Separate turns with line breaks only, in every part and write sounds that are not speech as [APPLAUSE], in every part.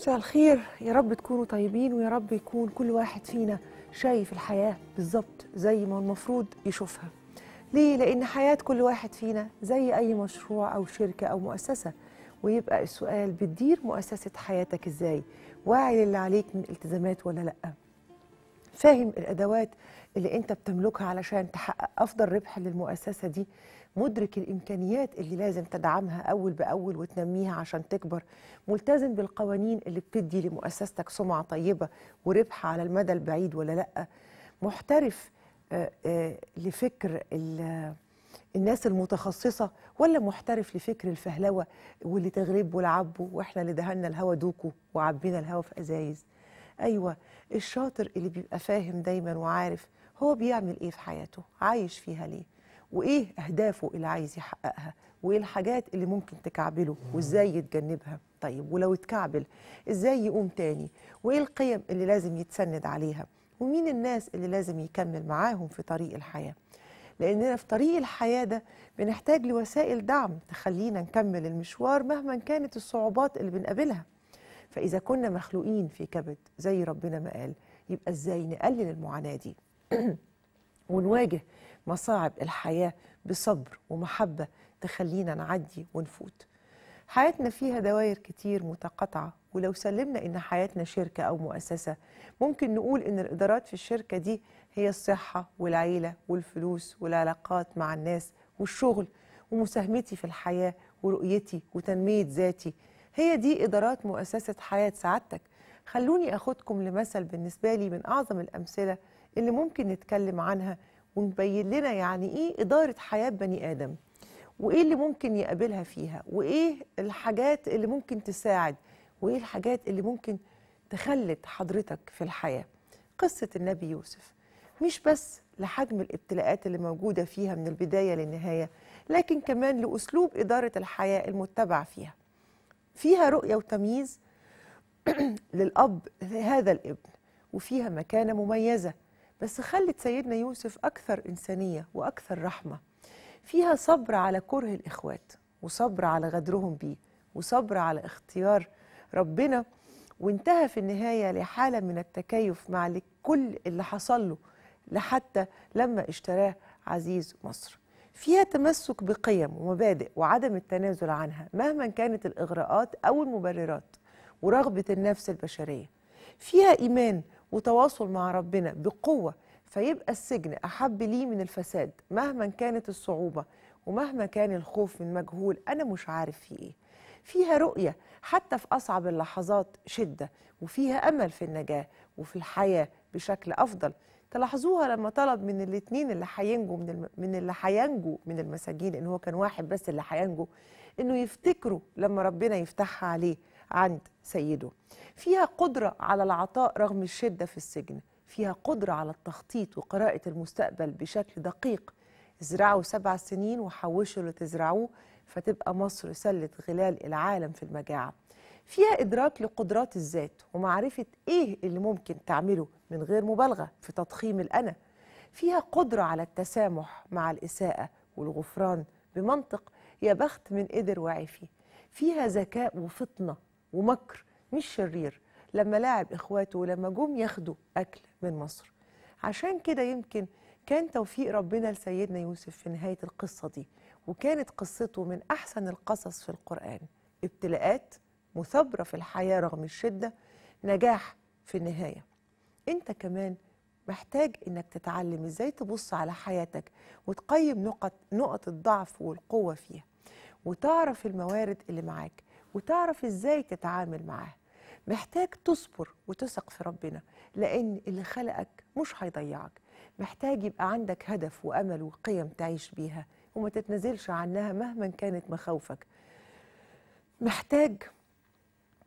مساء الخير يا رب تكونوا طيبين ويا رب يكون كل واحد فينا شايف الحياة بالظبط زي ما المفروض يشوفها ليه؟ لأن حياة كل واحد فينا زي أي مشروع أو شركة أو مؤسسة ويبقى السؤال بتدير مؤسسة حياتك إزاي؟ واعي للي عليك من التزامات ولا لأ؟ فاهم الأدوات اللي أنت بتملكها علشان تحقق أفضل ربح للمؤسسة دي مدرك الإمكانيات اللي لازم تدعمها أول بأول وتنميها عشان تكبر. ملتزم بالقوانين اللي بتدي لمؤسستك سمعة طيبة وربح على المدى البعيد ولا لأ. محترف آه، آه، لفكر ال- الناس المتخصصة ولا محترف لفكر الفهلوة واللي تغلب والعبوا وإحنا اللي دهنا الهوا دوكو وعبينا الهوا في أزايز؟ أيوة الشاطر اللي بيبقى فاهم دايما وعارف هو بيعمل إيه في حياته؟ عايش فيها ليه؟ وإيه أهدافه اللي عايز يحققها؟ وإيه الحاجات اللي ممكن تكعبله؟ وإزاي يتجنبها؟ طيب ولو اتكعبل إزاي يقوم تاني؟ وإيه القيم اللي لازم يتسند عليها؟ ومين الناس اللي لازم يكمل معاهم في طريق الحياة؟ لأننا في طريق الحياة ده بنحتاج لوسائل دعم تخلينا نكمل المشوار مهما كانت الصعوبات اللي بنقابلها. فإذا كنا مخلوقين في كبد زي ربنا ما قال يبقى إزاي نقلل المعاناة دي؟ [CLEARS THROAT] ونواجه مصاعب الحياة بصبر ومحبة تخلينا نعدي ونفوت. حياتنا فيها دوائر كتير متقاطعة ولو سلمنا إن حياتنا شركة أو مؤسسة ممكن نقول إن الإدارات في الشركة دي هي الصحة والعيلة والفلوس والعلاقات مع الناس والشغل ومساهمتي في الحياة ورؤيتي وتنمية ذاتي. هي دي إدارات مؤسسة حياة سعادتك. خلوني أخدكم لمثل بالنسبة لي من أعظم الأمثلة اللي ممكن نتكلم عنها ونبين لنا يعني إيه إدارة حياة بني آدم وإيه اللي ممكن يقابلها فيها وإيه الحاجات اللي ممكن تساعد وإيه الحاجات اللي ممكن تخلد حضرتك في الحياة. قصة النبي يوسف مش بس لحجم الابتلاءات اللي موجودة فيها من البداية للنهاية لكن كمان لأسلوب إدارة الحياة المتبع فيها. فيها رؤية وتمييز [CLEARS THROAT] للأب هذا الابن وفيها مكانة مميزة. بس خلت سيدنا يوسف أكثر إنسانية وأكثر رحمة. فيها صبر على كره الإخوات وصبر على غدرهم بيه وصبر على اختيار ربنا. وانتهى في النهاية لحالة من التكيف مع كل اللي حصل له لحتى لما اشتراه عزيز مصر. فيها تمسك بقيم ومبادئ وعدم التنازل عنها مهما كانت الإغراءات أو المبررات ورغبة النفس البشرية. فيها إيمان وتواصل مع ربنا بقوة فيبقى السجن أحب لي من الفساد مهما كانت الصعوبة ومهما كان الخوف من مجهول أنا مش عارف فيه إيه. فيها رؤية حتى في أصعب اللحظات شدة وفيها أمل في النجاة وفي الحياة بشكل أفضل. تلاحظوها لما طلب من الاثنين اللي هينجوا من الم... من اللي هينجوا من المساجين إن هو كان واحد بس اللي هينجوا إنه يفتكروا لما ربنا يفتحها عليه عند سيده. فيها قدرة على العطاء رغم الشدة في السجن. فيها قدرة على التخطيط وقراءة المستقبل بشكل دقيق. ازرعوا سبع سنين وحوشوا اللي تزرعوه فتبقى مصر سلة غلال العالم في المجاعة. فيها إدراك لقدرات الذات ومعرفة إيه اللي ممكن تعمله من غير مبالغة في تضخيم الأنا. فيها قدرة على التسامح مع الإساءة والغفران بمنطق يا بخت من قدر وعي فيه فيها ذكاء وفطنة ومكر مش شرير. لما لاعب إخواته ولما جم ياخدوا أكل من مصر. عشان كده يمكن كان توفيق ربنا لسيدنا يوسف في نهاية القصة دي وكانت قصته من أحسن القصص في القرآن. ابتلاءات مثابرة في الحياة رغم الشدة نجاح في النهاية. أنت كمان محتاج إنك تتعلم إزاي تبص على حياتك وتقيم نقط نقط الضعف والقوة فيها وتعرف الموارد اللي معاك. وتعرف إزاي تتعامل معاها محتاج تصبر وتثق في ربنا لأن اللي خلقك مش هيضيعك. محتاج يبقى عندك هدف وأمل وقيم تعيش بيها وما تتنازلش عنها مهما كانت مخاوفك. محتاج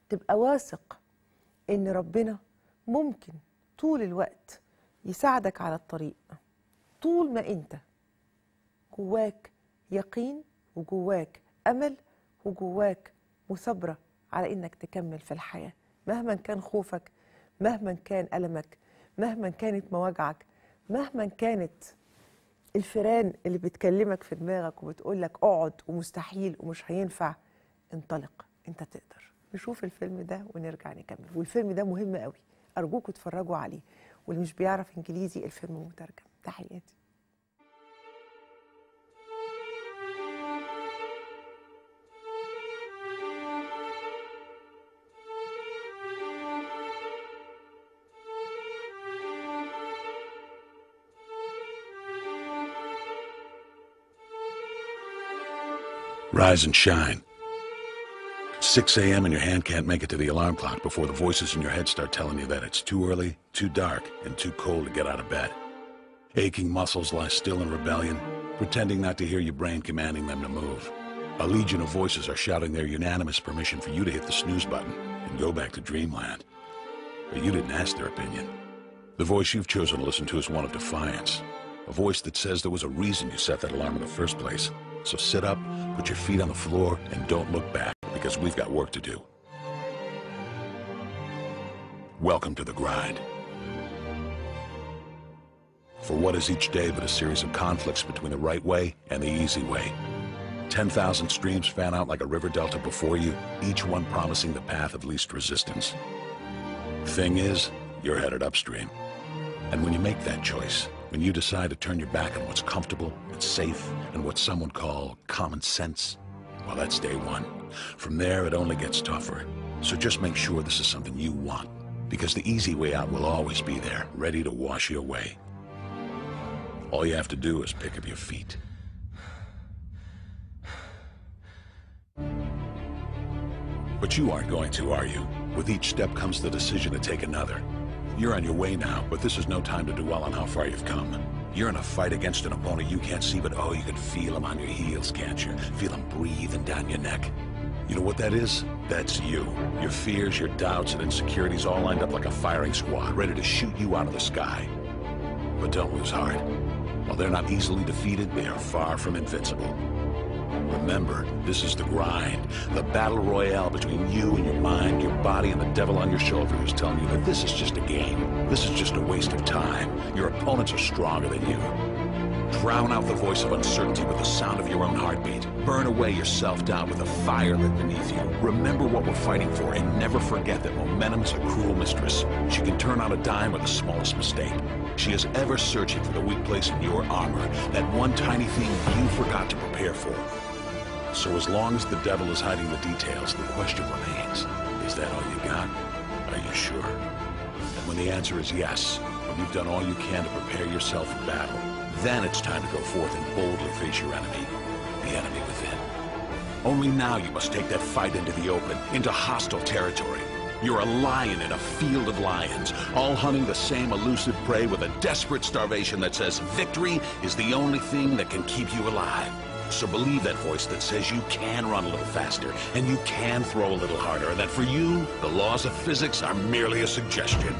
تبقى واثق إن ربنا ممكن طول الوقت يساعدك على الطريق. طول ما أنت جواك يقين وجواك أمل وجواك مثابرة على إنك تكمل في الحياة. مهما كان خوفك مهما كان ألمك مهما كانت مواجعك مهما كانت الفيران اللي بتكلمك في دماغك وبتقول لك اقعد ومستحيل ومش هينفع انطلق. انت تقدر. نشوف الفيلم ده ونرجع نكمل. والفيلم ده مهم قوي. ارجوكم اتفرجوا عليه. واللي مش بيعرف إنجليزي الفيلم مترجم. تحياتي.
Rise and shine. 6 a.m. and your hand can't make it to the alarm clock before the voices in your head start telling you that it's too early, too dark, and too cold to get out of bed. Aching muscles lie still in rebellion, pretending not to hear your brain commanding them to move. A legion of voices are shouting their unanimous permission for you to hit the snooze button and go back to dreamland. But you didn't ask their opinion. The voice you've chosen to listen to is one of defiance. A voice that says there was a reason you set that alarm in the first place. So sit up, put your feet on the floor, and don't look back, because we've got work to do. Welcome to the grind. For what is each day but a series of conflicts between the right way and the easy way? 10,000 streams fan out like a river delta before you, each one promising the path of least resistance. Thing is, you're headed upstream. And when you make that choice, when you decide to turn your back on what's comfortable and safe and what some would call common sense, well, that's day one. From there, it only gets tougher. So just make sure this is something you want, because the easy way out will always be there, ready to wash you away. All you have to do is pick up your feet. But you aren't going to, are you? With each step comes the decision to take another. You're on your way now, but this is no time to dwell on how far you've come. You're in a fight against an opponent you can't see, but oh, you can feel him on your heels, can't you? Feel him breathing down your neck. You know what that is? That's you. Your fears, your doubts, and insecurities all lined up like a firing squad, ready to shoot you out of the sky. But don't lose heart. While they're not easily defeated, they are far from invincible. Remember, this is the grind, the battle royale between you and your mind, your body, and the devil on your shoulder who's telling you that this is just a game. This is just a waste of time. Your opponents are stronger than you. Drown out the voice of uncertainty with the sound of your own heartbeat. Burn away your self-doubt with the fire lit beneath you. Remember what we're fighting for and never forget that momentum's a cruel mistress. She can turn on a dime with the smallest mistake. She is ever searching for the weak place in your armor, that one tiny thing you forgot to prepare for. So as long as the devil is hiding the details, the question remains, is that all you got? Are you sure? And when the answer is yes, when you've done all you can to prepare yourself for battle, then it's time to go forth and boldly face your enemy, the enemy within. Only now you must take that fight into the open, into hostile territory. You're a lion in a field of lions, all hunting the same elusive prey with a desperate starvation that says victory is the only thing that can keep you alive. So believe that voice that says you can run a little faster, and you can throw a little harder, and that for you, the laws of physics are merely a suggestion.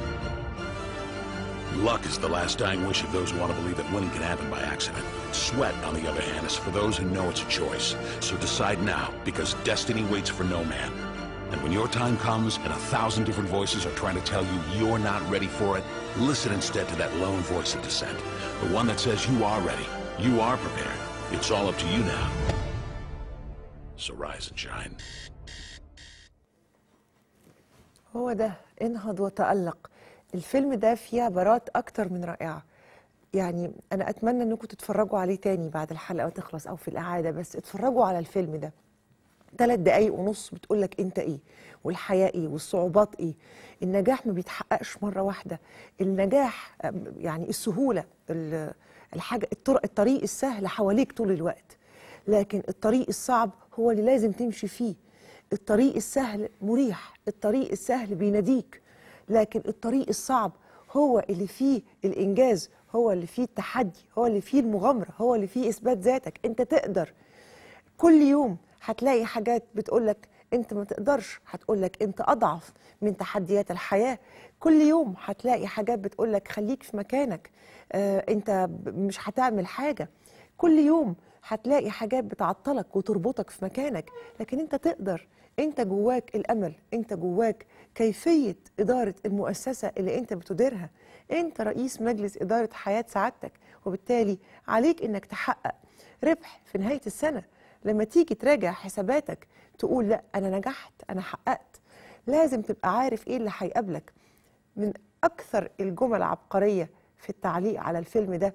Luck is the last dying wish of those who want to believe that winning can happen by accident. Sweat, on the other hand, is for those who know it's a choice. So decide now, because destiny waits for no man. And when your time comes and a thousand different voices are trying to tell you you're not ready for it, listen instead to that lone voice of dissent. The one that says you are ready, you are prepared. It's all up to you now. So rise and shine.
هو ده. انهض وتألق. الفيلم ده فيه عبارات أكتر من رائعة. يعني أنا أتمنى أنكم تتفرجوا عليه تاني بعد الحلقة تخلص أو في الإعادة بس اتفرجوا على الفيلم ده. ثلاث دقايق ونص بتقولك أنت إيه والحياة إيه والصعوبات إيه. النجاح ما بيتحققش مرة واحدة. النجاح يعني السهولة ال- الحاجة الطرق الطريق السهل حواليك طول الوقت. لكن الطريق الصعب هو اللي لازم تمشي فيه. الطريق السهل مريح الطريق السهل بيناديك. لكن الطريق الصعب هو اللي فيه الإنجاز هو اللي فيه التحدي هو اللي فيه المغامرة هو اللي فيه إثبات ذاتك. أنت تقدر. كل يوم هتلاقي حاجات بتقولك انت ما تقدرش. هتقولك انت اضعف من تحديات الحياة. كل يوم هتلاقي حاجات بتقولك خليك في مكانك. آه انت مش هتعمل حاجة. كل يوم هتلاقي حاجات بتعطلك وتربطك في مكانك. لكن انت تقدر. انت جواك الامل. انت جواك كيفية إدارة المؤسسة اللي انت بتديرها. انت رئيس مجلس إدارة حياة سعادتك. وبالتالي عليك إنك تحقق ربح في نهاية السنة. لما تيجي تراجع حساباتك تقول لا أنا نجحت أنا حققت. لازم تبقى عارف إيه اللي هيقابلك. من أكثر الجمل عبقرية في التعليق على الفيلم ده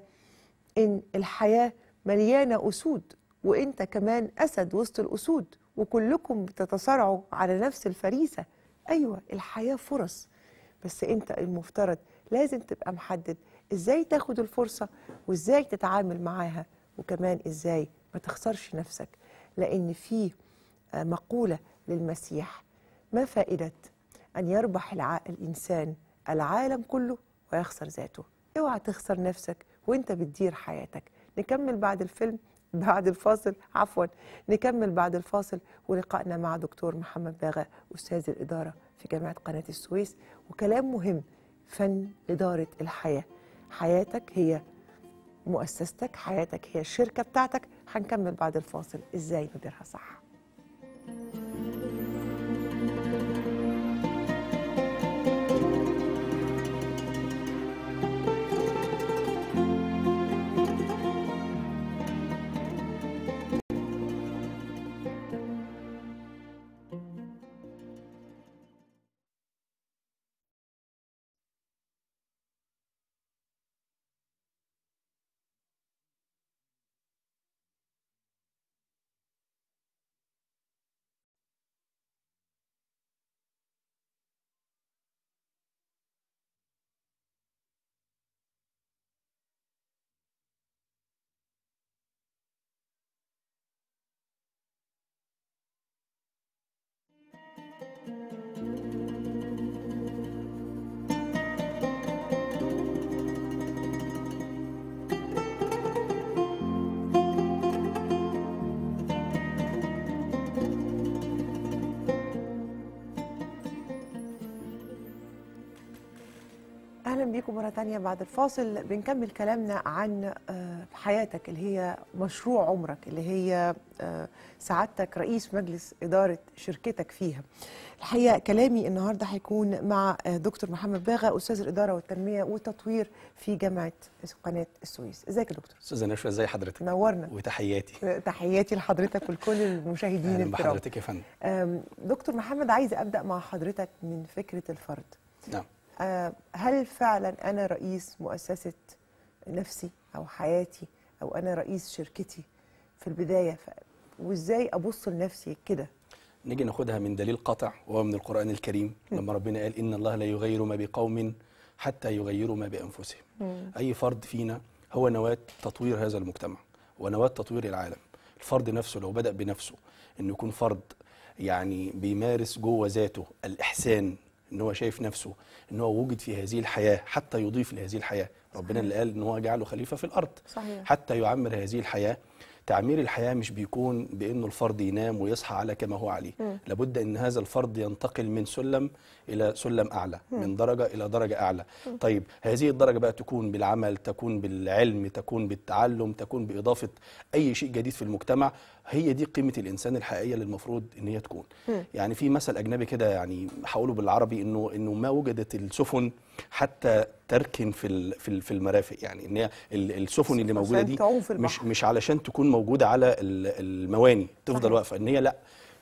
إن الحياة مليانة أسود وإنت كمان أسد وسط الأسود وكلكم بتتصارعوا على نفس الفريسة. أيوه الحياة فرص. بس إنت المفترض لازم تبقى محدد إزاي تاخد الفرصة وإزاي تتعامل معاها وكمان إزاي ما تخسرش نفسك. لأن في مقولة للمسيح ما فائدة أن يربح الع... الإنسان العالم كله ويخسر ذاته؟ اوعى تخسر نفسك وانت بتدير حياتك. نكمل بعد الفيلم بعد الفاصل عفوا نكمل بعد الفاصل ولقائنا مع دكتور محمد باغا أستاذ الإدارة في جامعة قناة السويس. وكلام مهم فن إدارة الحياة. حياتك هي مؤسستك حياتك هي الشركة بتاعتك. هنكمل بعد الفاصل. إزاي نديرها صح؟ أهلا بيكم مرة تانية بعد الفاصل. بنكمل كلامنا عن آه، حياتك اللي هي مشروع عمرك اللي هي آه، سعادتك رئيس مجلس إدارة شركتك فيها. الحقيقة كلامي النهارده هيكون مع آه، دكتور محمد باغا أستاذ الإدارة والتنمية والتطوير في جامعة قناة السويس. إزيك يا دكتور؟
أستاذة نشوى ازي حضرتك؟
نورنا.
وتحياتي. [LAUGHS]
تحياتي لحضرتك ولكل المشاهدين
أهلا
الكرام.
بحضرتك يا فندم.
دكتور محمد عايز أبدأ مع حضرتك من فكرة الفرد.
نعم.
هل فعلا أنا رئيس مؤسسة نفسي أو حياتي أو أنا رئيس شركتي في البداية. وإزاي أبص لنفسي كده؟
نيجي ناخدها من دليل قطع وهو من القرآن الكريم لما ربنا قال إن الله لا يغير ما بقوم حتى يغيروا ما بأنفسهم. أي فرد فينا هو نواة تطوير هذا المجتمع ونواة تطوير العالم. الفرد نفسه لو بدأ بنفسه إنه يكون فرد يعني بيمارس جوه ذاته الإحسان إن هو شايف نفسه إن هو وجد في هذه الحياة حتى يضيف لهذه الحياة. ربنا اللي قال إن هو جعله خليفة في الأرض.
صحيح.
حتى يعمر هذه الحياة. تعمير الحياة مش بيكون بإنه الفرد ينام ويصحى على كما هو عليه. لابد إن هذا الفرد ينتقل من سلم إلى سلم أعلى من درجة إلى درجة أعلى. طيب هذه الدرجة بقى تكون بالعمل تكون بالعلم تكون بالتعلم تكون بإضافة أي شيء جديد في المجتمع. هي دي قيمة الإنسان الحقيقية اللي المفروض إن هي تكون يعني في مثل أجنبي كده يعني هقوله بالعربي إنه إنه ما وجدت السفن حتى تركن في في ال- في المرافق يعني إن هي ال- السفن اللي موجودة دي مش. مش علشان تكون موجودة على ال- المواني تفضل. واقفة إن هي لأ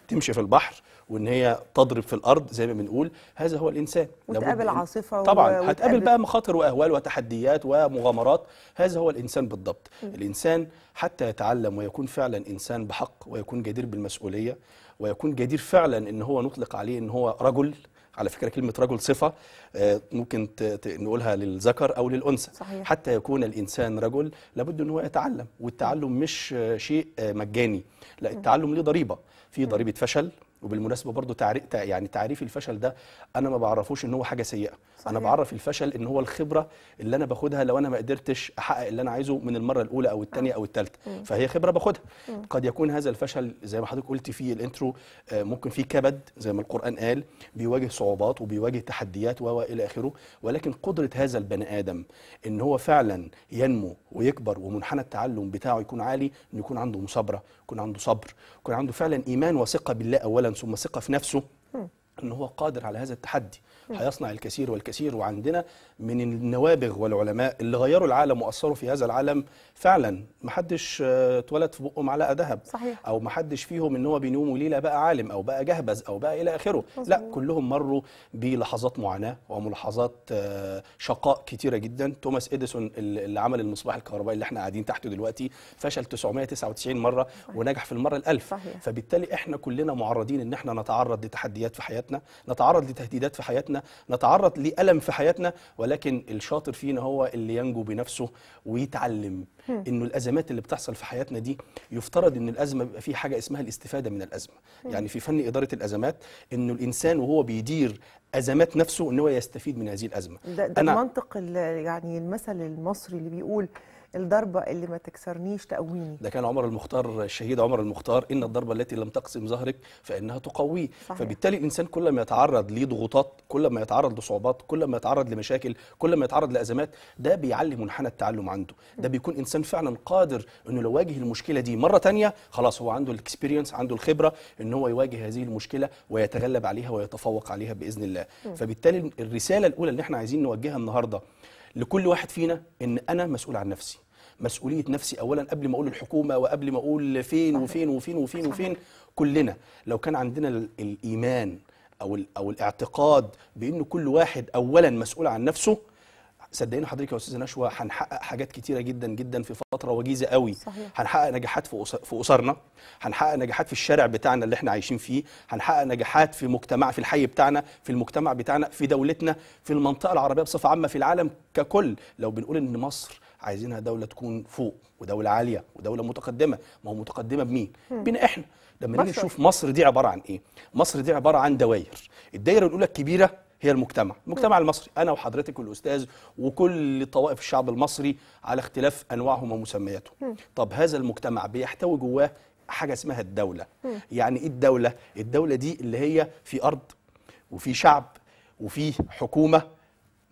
تمشي في البحر وإن هي تضرب في الأرض زي ما بنقول هذا هو الإنسان.
وتقابل عاصفة و-
طبعا هتقابل
وتقابل-
بقى مخاطر وأهوال وتحديات ومغامرات هذا هو الإنسان بالضبط. الإنسان حتى يتعلم ويكون فعلا إنسان بحق ويكون جدير بالمسؤولية ويكون جدير فعلا إن هو نطلق عليه إن هو رجل على فكرة كلمة رجل صفة آه، ممكن نقولها للذكر أو للأنثى.
صحيح.
حتى يكون الإنسان رجل لابد إن هو يتعلم والتعلم مش شيء آه، مجاني لا التعلم ليه ضريبة. في ضريبة فشل وبالمناسبة برضو تعريف يعني تعريف الفشل ده أنا ما بعرفوش إن هو حاجة
سيئة.
أنا بعرف الفشل إن هو الخبرة اللي أنا باخدها لو أنا ما قدرتش أحقق اللي أنا عايزه من المرة الأولى أو الثانية أو الثالثه فهي خبرة باخدها. قد يكون هذا الفشل زي ما حضرتك قلت في الإنترو آه، ممكن في كبد زي ما القرآن قال بيواجه صعوبات وبيواجه تحديات و إلى آخره. ولكن قدرة هذا البني آدم إن هو فعلا ينمو ويكبر ومنحنى التعلم بتاعه يكون عالي إنه يكون عنده مثابره يكون عنده صبر يكون عنده فعلا إيمان وثقة بالله اولا ثم ثقة في نفسه إن هو قادر على هذا التحدي. هيصنع الكثير والكثير. وعندنا من النوابغ والعلماء اللي غيروا العالم وأثروا في هذا العالم فعلا. ما حدش آه، اتولد في بقه معلقة ذهب.
صحيح.
أو ما حدش فيهم إن هو بينوم وليله بقى عالم أو بقى جهبذ أو بقى إلى آخره. لا. كلهم مروا بلحظات معاناة وملاحظات آه، شقاء كتيرة جدا. توماس إديسون اللي اللي عمل المصباح الكهربائي اللي إحنا قاعدين تحته دلوقتي فشل 999 مرة ونجح في المرة الألف.
صحيح.
فبالتالي إحنا كلنا معرضين إن إحنا نتعرض لتحديات في حياتنا نتعرض لتهديدات في حياتنا. نتعرض لألم في حياتنا ولكن الشاطر فينا هو اللي ينجو بنفسه ويتعلم إنه الأزمات اللي بتحصل في حياتنا دي يفترض إن الأزمة بيبقى في حاجة اسمها الاستفادة من الأزمة. يعني في فن إدارة الأزمات إنه الإنسان وهو بيدير أزمات نفسه إن هو يستفيد من هذه الأزمة.
ده, ده المنطق ال- يعني المثل المصري اللي بيقول الضربة اللي ما تكسرنيش تقويني.
ده كان عمر المختار الشهيد عمر المختار إن الضربة التي لم تقسم ظهرك فإنها تقويه
صحيح.
فبالتالي الإنسان كل ما يتعرض لضغوطات كل ما يتعرض لصعوبات كل ما يتعرض لمشاكل كل ما يتعرض لأزمات ده بيعلي منحنى التعلم عنده. ده بيكون إنسان فعلا قادر إنه لو واجه المشكلة دي مرة تانية خلاص هو عنده الاكسبيرينس عنده الخبرة إن هو يواجه هذه المشكلة ويتغلب عليها ويتفوق عليها بإذن الله. فبالتالي الرسالة الأولى اللي إحنا عايزين نوجهها النهارده لكل واحد فينا إن أنا مسؤول عن نفسي. مسؤولية نفسي اولا قبل ما أقول الحكومة وقبل ما أقول فين وفين وفين وفين وفين. كلنا لو كان عندنا ال- الإيمان أو أو الاعتقاد بإن كل واحد اولا مسؤول عن نفسه صدقيني حضرتك يا أستاذة نشوى هنحقق حاجات كتيرة جدا جدا في فترة وجيزة قوي.
صحيح.
هنحقق نجاحات في في أسرنا. هنحقق نجاحات في الشارع بتاعنا اللي إحنا عايشين فيه. هنحقق نجاحات في مجتمع في الحي بتاعنا في المجتمع بتاعنا في دولتنا في المنطقة العربية بصفة عامة في العالم ككل. لو بنقول إن مصر عايزينها دولة تكون فوق ودولة عالية ودولة متقدمة ما هو متقدمة بمين؟ بينا إحنا. لما نيجي. نشوف مصر دي عبارة عن إيه؟ مصر دي عبارة عن دوائر. الدايره الأولى الكبيرة هي المجتمع. المجتمع المصري. أنا وحضرتك والأستاذ وكل طوائف الشعب المصري على اختلاف أنواعهم ومسمياتهم. طب هذا المجتمع بيحتوي جواه حاجة اسمها الدولة. يعني إيه الدولة؟ الدولة دي اللي هي في أرض وفي شعب وفي حكومة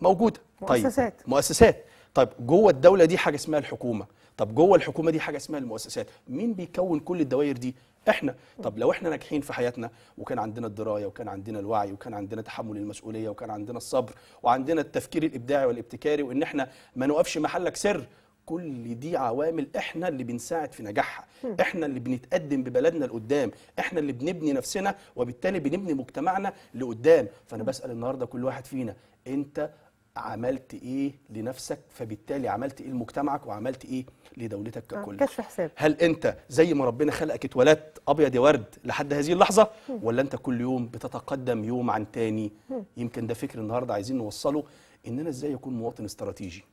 موجودة.
مؤسسات.
طيب مؤسسات. طيب جوه الدولة دي حاجة اسمها الحكومة. طب جوه الحكومة دي حاجة اسمها المؤسسات. مين بيكون كل الدوائر دي؟ إحنا. طب لو إحنا ناجحين في حياتنا وكان عندنا الدراية وكان عندنا الوعي وكان عندنا تحمل المسؤولية وكان عندنا الصبر وعندنا التفكير الإبداعي والابتكاري وإن إحنا ما نقفش محلك سر كل دي عوامل إحنا اللي بنساعد في نجاحها. إحنا اللي بنتقدم ببلدنا لقدام. إحنا اللي بنبني نفسنا وبالتالي بنبني مجتمعنا لقدام. فأنا بسأل النهارده كل واحد فينا أنت عملت إيه لنفسك؟ فبالتالي عملت إيه لمجتمعك؟ وعملت إيه لدولتك
آه،
ككل؟
كشف حساب.
هل أنت زي ما ربنا خلقك اتولدت أبيض يا ورد لحد هذه اللحظة؟ ولا أنت كل يوم بتتقدم يوم عن تاني؟ يمكن ده فكر النهارده عايزين نوصله ان أنا إزاي اكون مواطن استراتيجي؟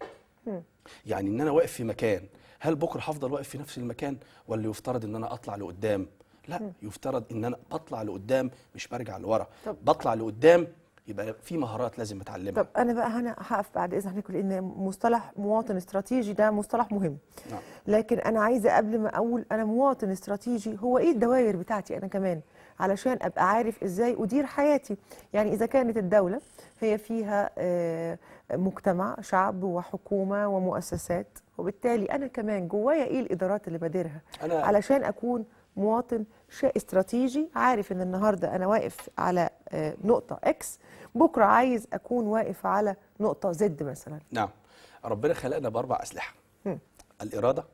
يعني إن أنا واقف في مكان هل بكرة هفضل واقف في نفس المكان ولا يفترض إن أنا أطلع لقدام؟ لا يفترض إن أنا بطلع لقدام مش برجع لورا. بطلع لقدام يبقى في مهارات لازم اتعلمها
طب أنا بقى هنا هقف بعد إذن حضرتك لأن مصطلح مواطن استراتيجي ده مصطلح مهم.
نعم.
لكن أنا عايزة قبل ما أقول أنا مواطن استراتيجي هو إيه الدوائر بتاعتي أنا كمان علشان أبقى عارف إزاي أدير حياتي؟ يعني إذا كانت الدولة هي فيها آه، مجتمع شعب وحكومة ومؤسسات وبالتالي أنا كمان جوايا إيه الإدارات اللي بديرها؟
أنا-
علشان أكون مواطن شيء استراتيجي عارف إن النهارده أنا واقف على نقطة إكس بكرة عايز أكون واقف على نقطة زد مثلا.
نعم. ربنا خلقنا بأربع أسلحة.
مم.
الإرادة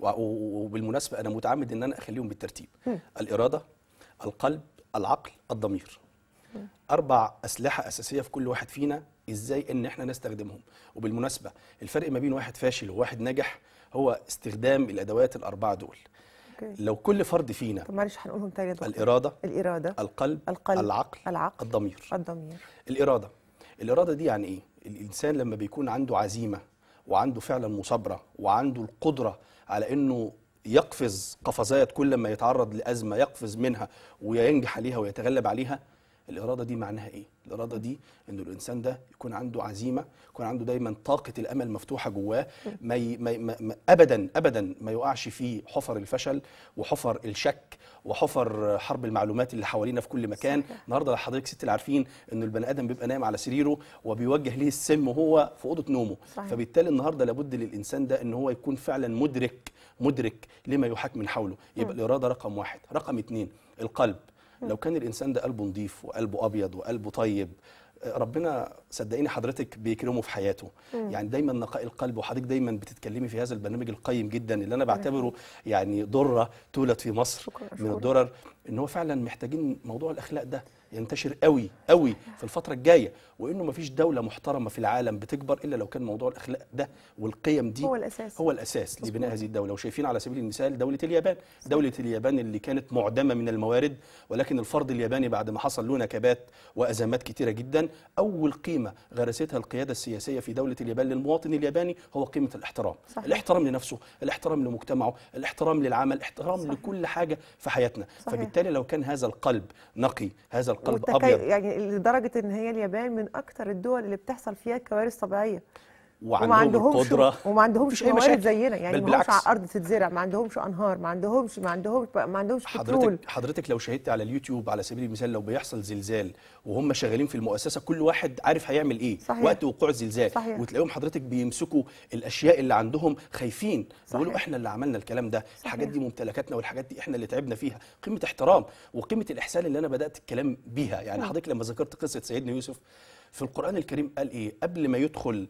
وبالمناسبة أنا متعمد إن أنا أخليهم بالترتيب. الإرادة القلب العقل الضمير. أربع أسلحة أساسية في كل واحد فينا إزاي إن إحنا نستخدمهم. وبالمناسبة الفرق ما بين واحد فاشل وواحد ناجح هو استخدام الأدوات الأربعة دول.
أوكي.
لو كل فرد فينا
طب معلش هنقولهم تاني دكتور.
الإرادة
الإرادة
القلب,
القلب،
العقل,
العقل،
الضمير
الضمير
الإرادة الإرادة دي يعني إيه؟ الإنسان لما بيكون عنده عزيمة وعنده فعلا مثابرة وعنده القدرة على إنه يقفز قفزات كل ما يتعرض لأزمة يقفز منها وينجح عليها ويتغلب عليها الإرادة دي معناها إيه؟ الإرادة دي إنه الإنسان ده يكون عنده عزيمة يكون عنده دايما طاقة الأمل مفتوحة جواه ما, ي... ما... ما... ما أبدا أبدا ما يقعش في حفر الفشل وحفر الشك وحفر حرب المعلومات اللي حوالينا في كل مكان
صحيح.
النهارده حضرتك ست العارفين ان البني آدم بيبقى نايم على سريره وبيوجه ليه السم وهو في أوضة نومه
صحيح.
فبالتالي النهارده لابد للإنسان ده إن هو يكون فعلا مدرك مدرك لما يحاك من حوله يبقى الإرادة رقم واحد رقم اتنين القلب لو كان الإنسان ده قلبه نظيف وقلبه أبيض وقلبه طيب ربنا صدقيني حضرتك بيكرمه في حياته. يعني دايما نقاء القلب وحضرتك دايما بتتكلمي في هذا البرنامج القيم جدا اللي أنا بعتبره يعني ضره تولد في مصر
شكراً،
من
شكراً.
الدرر إن هو فعلا محتاجين موضوع الأخلاق ده. ينتشر قوي قوي في الفترة الجاية وإنه مفيش دولة محترمة في العالم بتكبر إلا لو كان موضوع الأخلاق ده والقيم دي
هو الأساس.
هو الأساس لبناء هذه الدولة وشايفين على سبيل المثال دولة اليابان دولة اليابان اللي كانت معدمة من الموارد ولكن الفرد الياباني بعد ما حصل له نكبات وأزمات كتيرة جدا أول قيمة غرستها القيادة السياسية في دولة اليابان للمواطن الياباني هو قيمة الاحترام
صحيح.
الاحترام لنفسه الاحترام لمجتمعه الاحترام للعمل الاحترام
صحيح.
لكل حاجة في حياتنا
صحيح.
فبالتالي لو كان هذا القلب نقي هذا القلب
والتكي...
أبيض.
يعني لدرجة إن هي اليابان من أكتر الدول اللي بتحصل فيها كوارث طبيعيه وما
وعندهم
عندهمش
القدرة
وما عندهمش موارد
مشاكل.
زينا يعني
بل
ما
بالعكس.
أرض تتزرع ما عندهمش أنهار ما عندهمش ما عندهمش ما عندهمش بترول
حضرتك حضرتك لو شاهدت على اليوتيوب على سبيل المثال لو بيحصل زلزال وهم شغالين في المؤسسة كل واحد عارف هيعمل إيه
صحيح.
وقت وقوع الزلزال
صحيح.
وتلاقيهم حضرتك بيمسكوا الأشياء اللي عندهم خايفين بيقولوا. إحنا اللي عملنا الكلام ده
صحيح.
الحاجات دي ممتلكاتنا والحاجات دي إحنا اللي تعبنا فيها قيمه احترام وقيمه الإحسان اللي أنا بدأت الكلام بيها يعني حضرتك لما ذكرت قصة سيدنا يوسف في القرآن الكريم قال إيه؟ قبل ما يدخل ال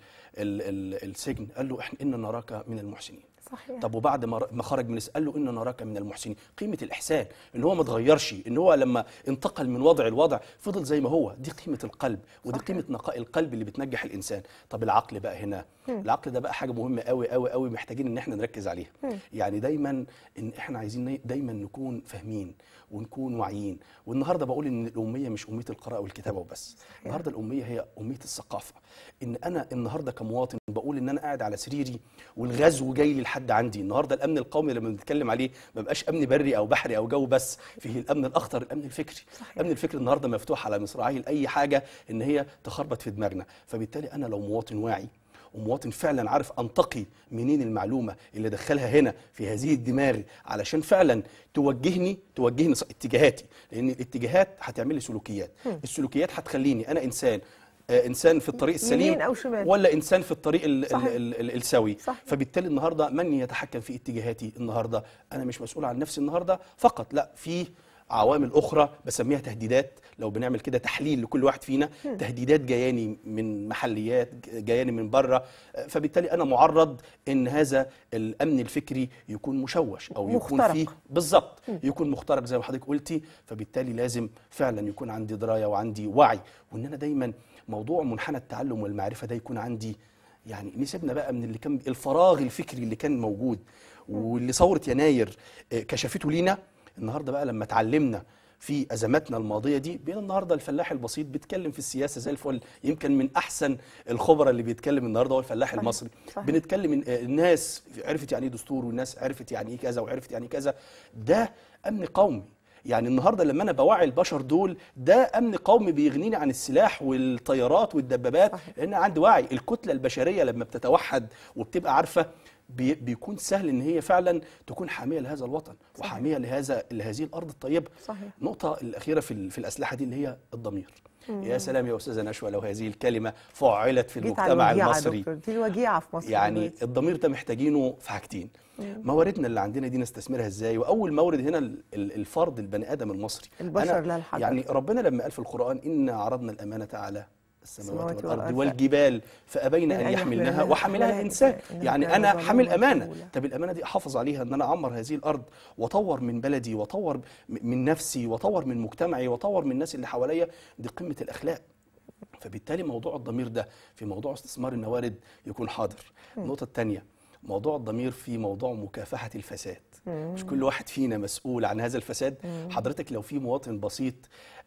ال السجن قال له إحنا إن نراك من المحسنين.
صحيح.
طب وبعد ما خرج من قال له إن نراك من المحسنين. قيمة الإحسان إن هو ما اتغيرش إن هو لما انتقل من وضع لوضع فضل زي ما هو. دي قيمة القلب ودي
صحيح.
قيمة نقاء القلب اللي بتنجح الإنسان. طب العقل بقى هنا. العقل ده بقى حاجة مهمة قوي قوي قوي محتاجين إن إحنا نركز عليها. يعني دايما إن إحنا عايزين دايما نكون فاهمين ونكون واعيين. والنهارده بقول إن الأمية مش أمية القراءة والكتابة وبس. النهارده الأمية هي أمية الثقافة. إن أنا النهارده كمواطن بقول إن أنا قاعد على سريري والغزو جاي لي لحد عندي. النهارده الأمن القومي لما بنتكلم عليه ما بقاش أمن بري أو بحري أو جو بس. فيه الأمن الأخطر الأمن الفكري.
صحيح.
الأمن الفكري النهارده مفتوح على مصراعيه لأي حاجة إن هي تخربط في دماغنا. فبالتالي أنا لو مواطن واعي ومواطن فعلا عارف انتقي منين المعلومة اللي دخلها هنا في هذه الدماغ علشان فعلا توجهني توجهني اتجاهاتي. لأن الاتجاهات هتعمل لي سلوكيات. السلوكيات هتخليني أنا إنسان آه، إنسان في الطريق السليم
أو شمال.
ولا إنسان في الطريق ال السوي.
صحيح.
فبالتالي النهارده من يتحكم في اتجاهاتي النهارده؟ أنا مش مسؤول عن نفسي النهارده فقط. لا في عوامل أخرى بسميها تهديدات. لو بنعمل كده تحليل لكل واحد فينا تهديدات جاياني من محليات جاياني من بره. فبالتالي أنا معرض إن هذا الأمن الفكري يكون مشوش أو يكون
مخترق.
فيه بالظبط يكون مخترق زي ما حضرتك قلتي. فبالتالي لازم فعلا يكون عندي دراية وعندي وعي. وإن أنا دايما موضوع منحنى التعلم والمعرفة ده يكون عندي يعني نسيبنا بقى من اللي كان الفراغ الفكري اللي كان موجود واللي ثوره يناير آه، كشفته لينا النهارده بقى لما اتعلمنا في أزماتنا الماضية دي بين النهارده الفلاح البسيط بيتكلم في السياسة زي الفل يمكن من أحسن الخبراء اللي بيتكلم النهارده هو الفلاح
صحيح.
المصري
صحيح.
بنتكلم الناس عرفت يعني إيه دستور والناس عرفت يعني إيه كذا وعرفت يعني إيه كذا ده أمن قومي يعني النهارده لما أنا بوعي البشر دول ده أمن قومي بيغنيني عن السلاح والطيارات والدبابات
صحيح.
لأن عندي وعي الكتلة البشرية لما بتتوحد وبتبقى عارفة بيكون سهل إن هي فعلا تكون حامية لهذا الوطن
صحيح.
وحامية لهذا لهذه الأرض الطيبة.
صحيح.
النقطة الأخيرة في في الأسلحة دي اللي هي الضمير. يا سلام يا أستاذة نشوى لو هذه الكلمة فعلت في المجتمع المصري.
دي الوجيعه في مصر.
يعني
دلوقتي.
الضمير ده محتاجينه في حاجتين. مواردنا اللي عندنا دي نستثمرها إزاي؟ وأول مورد هنا ال- ال- الفرد البني آدم المصري.
البشر لا الحجر.
يعني ربنا لما قال في القرآن إن عرضنا الأمانة على السماوات
والأرض.
والجبال أن
أن
يحملنها
يحملنها
وحملها
وحملها
الانسان
الإنسان.
يعني
كان
حامل
جهولا.
طب الأمانة دي أحافظ عليها إن أنا أعمر هذه الأرض وأطور من بلدي وأطور م- من نفسي وأطور من مجتمعي وأطور من الناس اللي حواليا دي قمه الأخلاق فبالتالي موضوع الضمير ده في موضوع استثمار الموارد يكون حاضر النقطة الثانية موضوع الضمير في موضوع مكافحة الفساد. مش كل واحد فينا مسؤول عن هذا الفساد. حضرتك لو في مواطن بسيط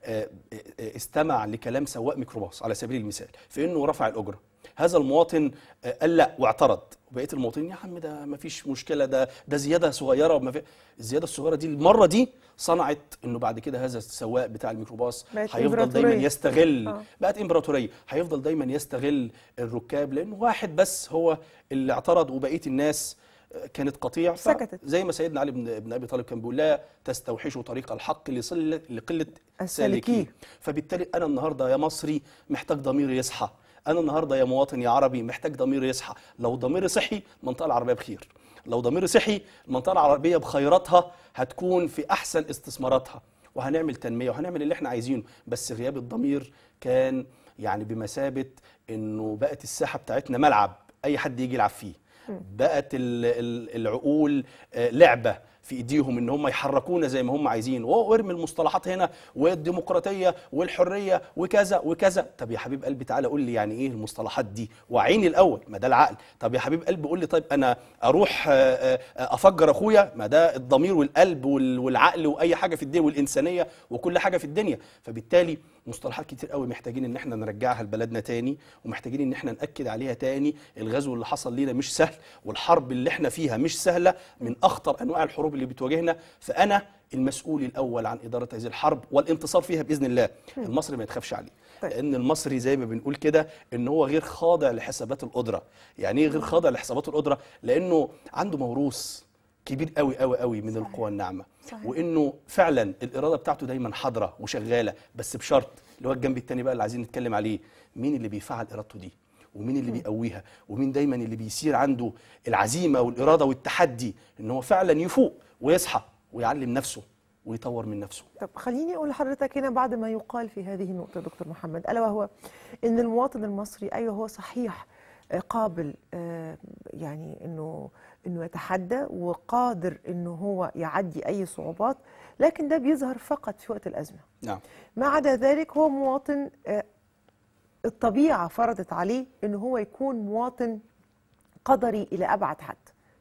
آه، آه، استمع لكلام سواق ميكروباص على سبيل المثال في انه رفع الأجرة. هذا المواطن آه، قال لا واعترض وبقيه المواطنين يا عم ده ما فيش مشكلة ده ده زيادة صغيرة وما في الزيادة الصغيرة دي المرة دي صنعت إنه بعد كده هذا السواق بتاع الميكروباص هيفضل دايما. يستغل
آه.
بقت إمبراطورية هيفضل دايما يستغل الركاب لأنه واحد بس هو اللي اعترض وبقيه الناس آه، كانت قطيع
سكتت.
زي ما سيدنا علي بن, بن أبي طالب كان بيقول لا تستوحشوا طريق الحق لقلة
السالكين.
فبالتالي أنا النهارده يا مصري محتاج ضميري يصحى أنا النهارده يا مواطن يا عربي محتاج ضميري يصحى. لو ضميري صحي المنطقة العربية بخير. لو ضميري صحي المنطقة العربية بخيراتها هتكون في أحسن استثماراتها. وهنعمل تنمية وهنعمل اللي إحنا عايزينه. بس غياب الضمير كان يعني بمثابة إنه بقت الساحة بتاعتنا ملعب. أي حد يجي يلعب فيه. بقت ال- ال- العقول آه، لعبة. في ايديهم ان هم يحركونا زي ما هم عايزين. وارمي المصطلحات هنا والديمقراطيه والحرية وكذا وكذا. طب يا حبيب قلبي تعالى قول لي يعني إيه المصطلحات دي؟ وعيني الأول ما ده العقل. طب يا حبيب قلبي قول لي طيب أنا أروح آه، آه، أفجر أخويا؟ ما ده الضمير والقلب وال- والعقل وأي حاجة في الدنيا والإنسانية وكل حاجة في الدنيا. فبالتالي مصطلحات كتير قوي محتاجين إن إحنا نرجعها لبلدنا تاني ومحتاجين إن إحنا نأكد عليها تاني. الغزو اللي حصل لينا مش سهل والحرب اللي إحنا فيها مش سهلة من أخطر أنواع الحروب اللي بتواجهنا فأنا المسؤول الأول عن إدارة هذه الحرب والانتصار فيها بإذن الله. المصري ما يتخافش عليه.
طيب.
لأن المصري زي ما بنقول كده إن هو غير خاضع لحسابات القدره يعني إيه غير خاضع لحسابات القدره لأنه عنده موروث كبير قوي قوي قوي من القوى الناعمة.
صحيح.
وإنه فعلا الإرادة بتاعته دايما حاضرة وشغالة بس بشرط اللي هو الجنب التاني بقى اللي عايزين نتكلم عليه. مين اللي بيفعل إرادته دي؟ ومين اللي بيقويها ومين دايما اللي بيصير عنده العزيمة والإرادة والتحدي إن هو فعلا يفوق ويصحى ويعلم نفسه ويطور من نفسه.
طب خليني أقول لحضرتك هنا بعد ما يقال في هذه النقطة دكتور محمد ألا وهو إن المواطن المصري أيوه هو صحيح آه، قابل آه، يعني إنه إنه يتحدى وقادر إنه هو يعدي أي صعوبات لكن ده بيظهر فقط في وقت الأزمة.
نعم.
ما عدا ذلك هو مواطن الطبيعة فرضت عليه انه هو يكون مواطن قدري إلى أبعد حد.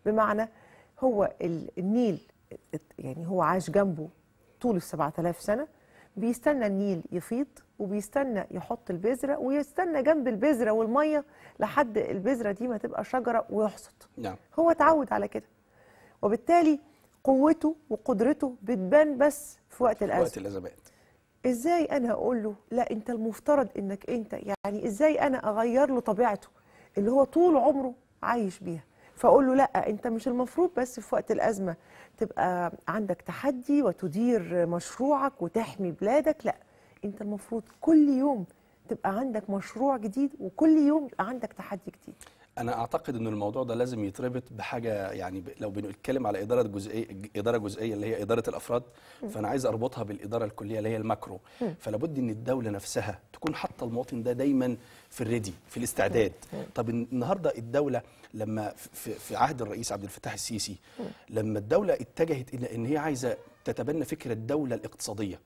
بمعنى هو ال- النيل يعني هو عاش جنبه طول ال 7000 سنة بيستنى النيل يفيض وبيستنى يحط البذرة ويستنى جنب البذرة والمية لحد البذرة دي ما تبقى شجرة ويحصد.
نعم.
هو اتعود على كده. وبالتالي قوته وقدرته بتبان بس في وقت
وقت الأزمات.
إزاي أنا أقول له لا أنت المفترض إنك أنت يعني إزاي أنا أغير له طبيعته اللي هو طول عمره عايش بيها؟ فأقول له لا أنت مش المفروض بس في وقت الأزمة تبقى عندك تحدي وتدير مشروعك وتحمي بلادك لا أنت المفروض كل يوم تبقى عندك مشروع جديد وكل يوم يبقى عندك تحدي جديد.
أنا أعتقد ان الموضوع ده لازم يتربط بحاجة يعني لو بنتكلم على إدارة جزئية إدارة جزئية اللي هي إدارة الأفراد فأنا عايز أربطها بالإدارة الكلية اللي هي ال macro. فلا بد إن الدولة نفسها تكون حاطة المواطن ده دايما في ال ready في الاستعداد. طب النهارده الدولة لما في في عهد الرئيس عبد الفتاح السيسي لما الدولة اتجهت إلى إن هي عايزة تتبنى فكر الدولة الاقتصادية.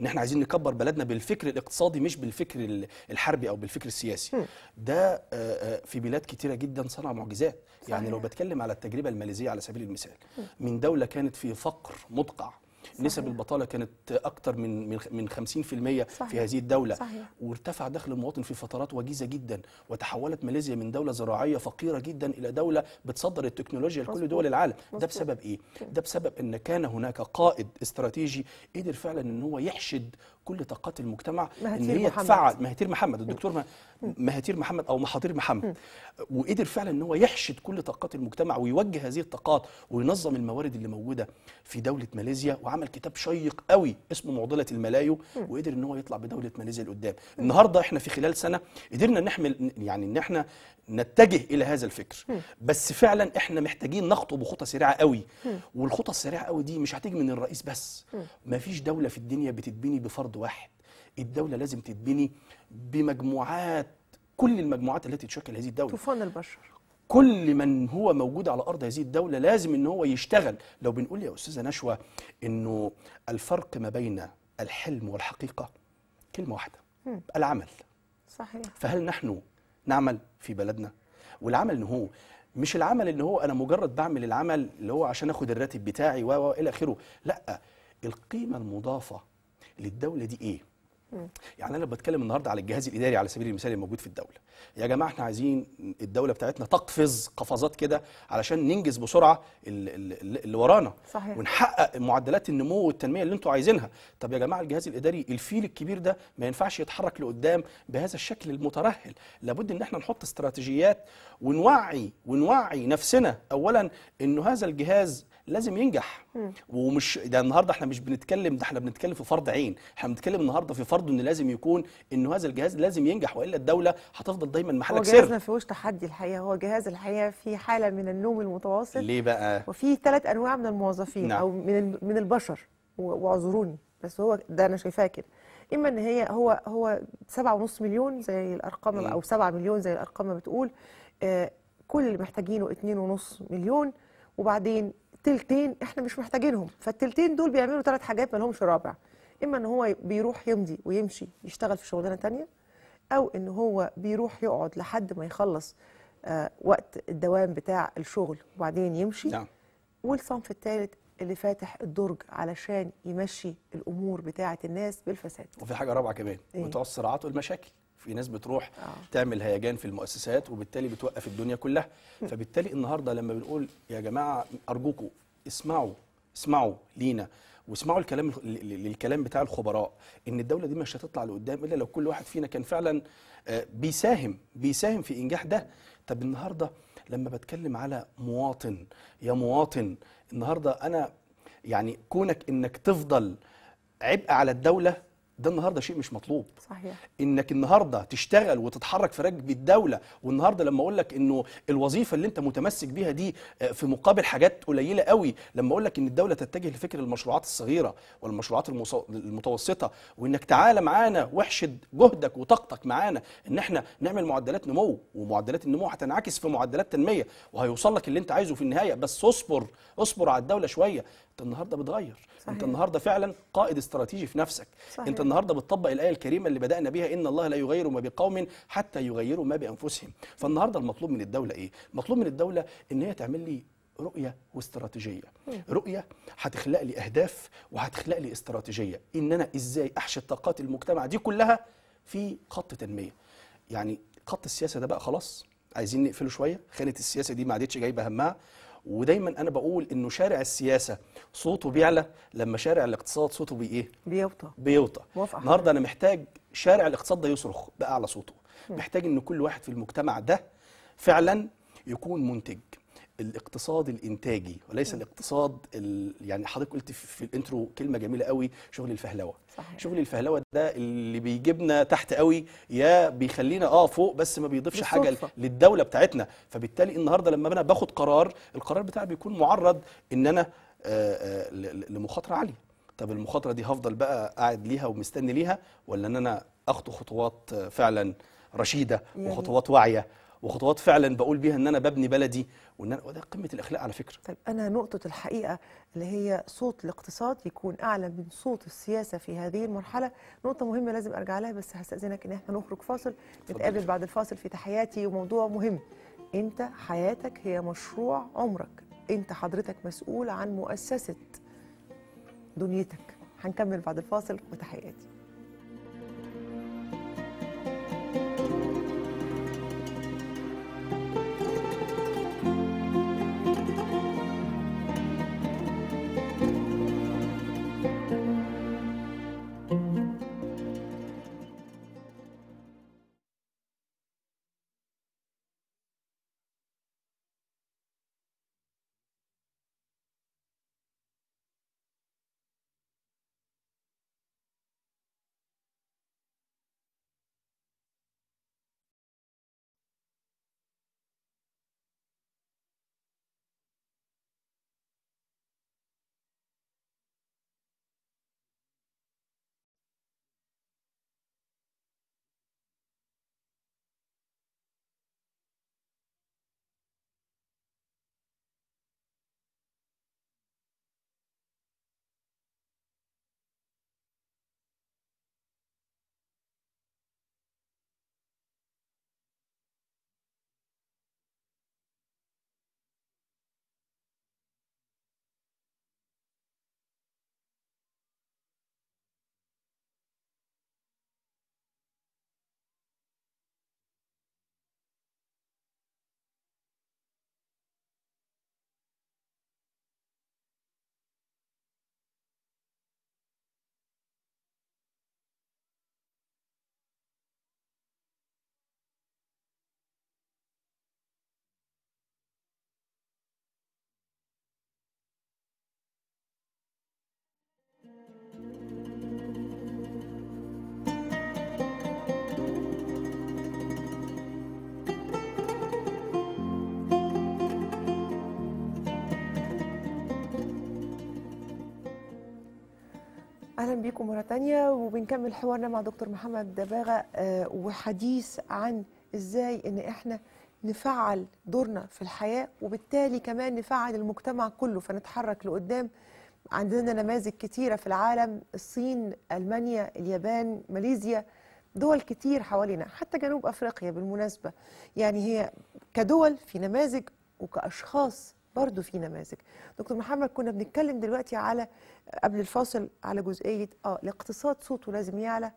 إن إحنا عايزين نكبر بلدنا بالفكر الاقتصادي مش بالفكر ال- الحربي أو بالفكر السياسي. ده آه، آه، في بلاد كتيرة جدا صنع معجزات. يعني لو
صحيح.
بتكلم على التجربة الماليزية على سبيل المثال. من دولة كانت في فقر مدقع نسب البطالة كانت أكتر من من من 50% في
صحيح.
هذه الدولة
صحيح.
وارتفع دخل المواطن في فترات وجيزة جدا وتحولت ماليزيا من دولة زراعية فقيرة جدا إلى دولة بتصدر التكنولوجيا لكل. دول العالم ده
مظبوط.
بسبب إيه ده بسبب إن كان هناك قائد استراتيجي قدر فعلا إن هو يحشد كل طاقات المجتمع
إن
هي
محمد.
تفعل مهاتير محمد. الدكتور مه- مهاتير محمد أو محاضير محمد. وقدر فعلا إن هو يحشد كل طاقات المجتمع ويوجه هذه الطاقات وينظم الموارد اللي موجودة في دولة ماليزيا وعمل كتاب شيق قوي اسمه معضلة الملايو. وقدر إن هو يطلع بدولة ماليزيا لقدام. النهارده إحنا في خلال سنة قدرنا نحمل يعني إن إحنا نتجه إلى هذا الفكر. بس فعلا إحنا محتاجين نخطو بخطى سريعة قوي. والخطى السريعة قوي دي مش هتيجي من الرئيس بس. مفيش دولة في الدنيا بتتبني بفرد واحد. الدولة لازم تتبني بمجموعات كل المجموعات التي تشكل هذه الدولة.
طوفان البشر.
كل من هو موجود على أرض هذه الدولة لازم إن هو يشتغل. لو بنقول يا أستاذة نشوى إنه الفرق ما بين الحلم والحقيقة كلمة واحدة العمل.
صحيح.
فهل نحن نعمل في بلدنا؟ والعمل ان هو مش العمل اللي هو أنا مجرد بعمل العمل اللي هو عشان آخد الراتب بتاعي و إلى آخره. لأ القيمة المضافة للدولة دي إيه؟ يعني أنا بتكلم النهارده على الجهاز الإداري على سبيل المثال الموجود في الدولة يا جماعة إحنا عايزين الدولة بتاعتنا تقفز قفزات كده علشان ننجز بسرعة ال- ال- اللي ورانا
صحيح.
ونحقق معدلات النمو والتنمية اللي أنتوا عايزينها. طب يا جماعة الجهاز الإداري الفيل الكبير ده ما ينفعش يتحرك لقدام بهذا الشكل المترهل. لابد إن إحنا نحط استراتيجيات ونوعي ونوعي نفسنا اولا إنه هذا الجهاز لازم ينجح. ومش ده النهارده إحنا مش بنتكلم ده إحنا بنتكلم في فرض عين. إحنا بنتكلم النهارده في فرض ان لازم يكون انه هذا الجهاز لازم ينجح والا الدولة هتفضل دايما محلك سر.
في وش تحدي الحقيقة. هو جهاز الحقيقة في حالة من النوم المتواصل.
ليه بقى؟
وفي ثلاث أنواع من الموظفين
نعم.
أو من من البشر. واعذروني بس هو ده أنا شايفاه كده. إما إن هي هو هو سبعة ونص مليون زي
الأرقام.
أو سبعة مليون زي الأرقام ما بتقول. آه كل اللي محتاجينه اتنين ونص مليون. وبعدين تلتين إحنا مش محتاجينهم. فالتلتين دول بيعملوا ثلاث حاجات ما لهمش رابع. إما إن هو بيروح يمضي ويمشي يشتغل في شغلانة تانية أو إن هو بيروح يقعد لحد ما يخلص آه وقت الدوام بتاع الشغل وبعدين يمشي.
نعم.
والصنف الثالث اللي فاتح الدرج علشان يمشي الأمور بتاعة الناس بالفساد.
وفي حاجة رابعة كمان
إيه؟
بتوع الصراعات والمشاكل. في ناس بتروح
آه.
تعمل هيجان في المؤسسات وبالتالي بتوقف الدنيا كلها. فبالتالي النهارده لما بنقول يا جماعة ارجوكم اسمعوا اسمعوا لينا واسمعوا الكلام للكلام بتاع الخبراء إن الدولة دي مش هتطلع لقدام إلا لو كل واحد فينا كان فعلا آه، بيساهم بيساهم في إنجاح ده. طب النهارده لما بتكلم على مواطن يا مواطن النهارده أنا يعني كونك إنك تفضل عبء على الدولة ده النهارده شيء مش مطلوب.
صحيح.
إنك النهارده تشتغل وتتحرك في ركب الدولة والنهارده لما أقول لك إنه الوظيفة اللي أنت متمسك بيها دي آه، في مقابل حاجات قليلة قوي لما أقول لك إن الدولة تتجه لفكر المشروعات الصغيرة والمشروعات المتوسطة وإنك تعالى معانا واحشد جهدك وطاقتك معانا إن إحنا نعمل معدلات نمو ومعدلات النمو هتنعكس في معدلات تنمية وهيوصل لك اللي أنت عايزه في النهاية. بس اصبر اصبر على الدولة شوية. انت النهارده بتغير.
صحيح.
انت النهارده فعلا قائد استراتيجي في نفسك.
صحيح.
انت النهارده بتطبق الآية الكريمة اللي بدأنا بها إن الله لا يغير ما بقوم حتى يغيروا ما بأنفسهم. فالنهارده المطلوب من الدولة إيه؟ المطلوب من الدولة إن هي تعمل لي رؤية واستراتيجية. رؤية هتخلق لي أهداف وهتخلق لي استراتيجية. إن أنا إزاي احشد طاقات المجتمع دي كلها في خط تنمية. يعني خط السياسة ده بقى خلاص عايزين نقفله شوية. خانة السياسة دي ما عادتش جايبة همها. ودايما أنا بقول إنه شارع السياسة صوته بيعلى لما شارع الاقتصاد صوته بي إيه؟
بيوطى.
بيوطى. النهارده أنا محتاج شارع الاقتصاد ده يصرخ بأعلى صوته. محتاج إن كل واحد في المجتمع ده فعلا يكون منتج. الاقتصاد الإنتاجي وليس الاقتصاد ال... يعني حضرتك قلت في الانترو كلمة جميلة قوي شغل الفهلوة.
صحيح.
شغل الفهلوة ده اللي بيجيبنا تحت قوي يا بيخلينا آه فوق بس ما بيضيفش
حاجة.
للدولة بتاعتنا. فبالتالي النهارده لما أنا باخد قرار القرار بتاعي بيكون معرض إن أنا آه، آه، لمخاطرة عالية. طب المخاطرة دي هفضل بقى قاعد ليها ومستني ليها ولا إن أنا أخطو خطوات فعلا رشيدة
يعني-
وخطوات واعية؟ وخطوات فعلا بقول بيها إن أنا ببني بلدي وإن أنا وده قمة الأخلاق على فكرة.
طيب أنا نقطة الحقيقة اللي هي صوت الاقتصاد يكون أعلى من صوت السياسة في هذه المرحلة. نقطة مهمة لازم أرجع لها بس هستأذنك إن إحنا نخرج فاصل. نتقابل بعد الفاصل في تحياتي وموضوع مهم. أنت حياتك هي مشروع عمرك. أنت حضرتك مسؤول عن مؤسسة دنيتك. هنكمل بعد الفاصل وتحياتي. أهلا بيكم مرة تانية وبنكمل حوارنا مع دكتور محمد دباغة آه، وحديث عن إزاي إن إحنا نفعل دورنا في الحياة وبالتالي كمان نفعل المجتمع كله. فنتحرك لقدام. عندنا نماذج كتيرة في العالم الصين ألمانيا اليابان ماليزيا دول كتير حوالينا حتى جنوب أفريقيا بالمناسبة. يعني هي كدول في نماذج وكأشخاص برضو في نماذج. دكتور محمد كنا بنتكلم دلوقتي على قبل الفاصل على جزئية آه الاقتصاد صوته لازم يعلى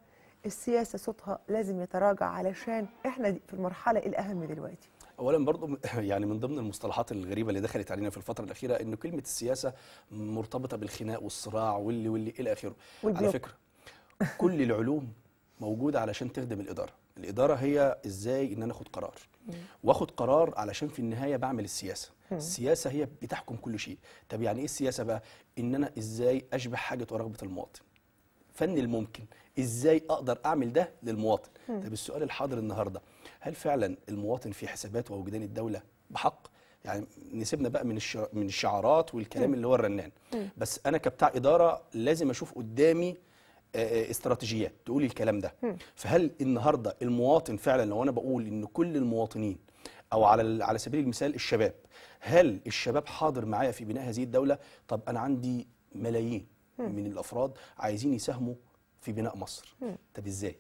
السياسة صوتها لازم يتراجع علشان إحنا في المرحلة الأهم دلوقتي.
اولا برضو [LAUGHS] يعني من ضمن المصطلحات الغريبة اللي دخلت علينا في الفترة الأخيرة ان كلمة السياسة مرتبطة بالخناق والصراع واللي واللي إلى آخره. على. فكرة كل العلوم موجودة علشان تخدم الإدارة. الإدارة هي إزاي إن أنا آخد قرار. وآخد قرار علشان في النهاية بعمل السياسة. السياسة هي بتحكم كل شيء. طب يعني إيه السياسة بقى؟ إن أنا إزاي اشبع حاجة ورغبه المواطن. فن الممكن. إزاي أقدر أعمل ده للمواطن؟ طب السؤال الحاضر النهارده. هل فعلا المواطن في حسابات ووجدان الدولة؟ بحق. يعني نسيبنا بقى من من الشعارات والكلام اللي هو الرنان. بس أنا كبتاع إدارة لازم أشوف قدامي آه، آه، استراتيجيات تقولي الكلام ده. فهل النهارده المواطن فعلا لو أنا بقول إن كل المواطنين أو على على سبيل المثال الشباب هل الشباب حاضر معايا في بناء هذه الدولة؟ طب أنا عندي ملايين من الأفراد عايزين يساهموا في بناء مصر. طب إزاي؟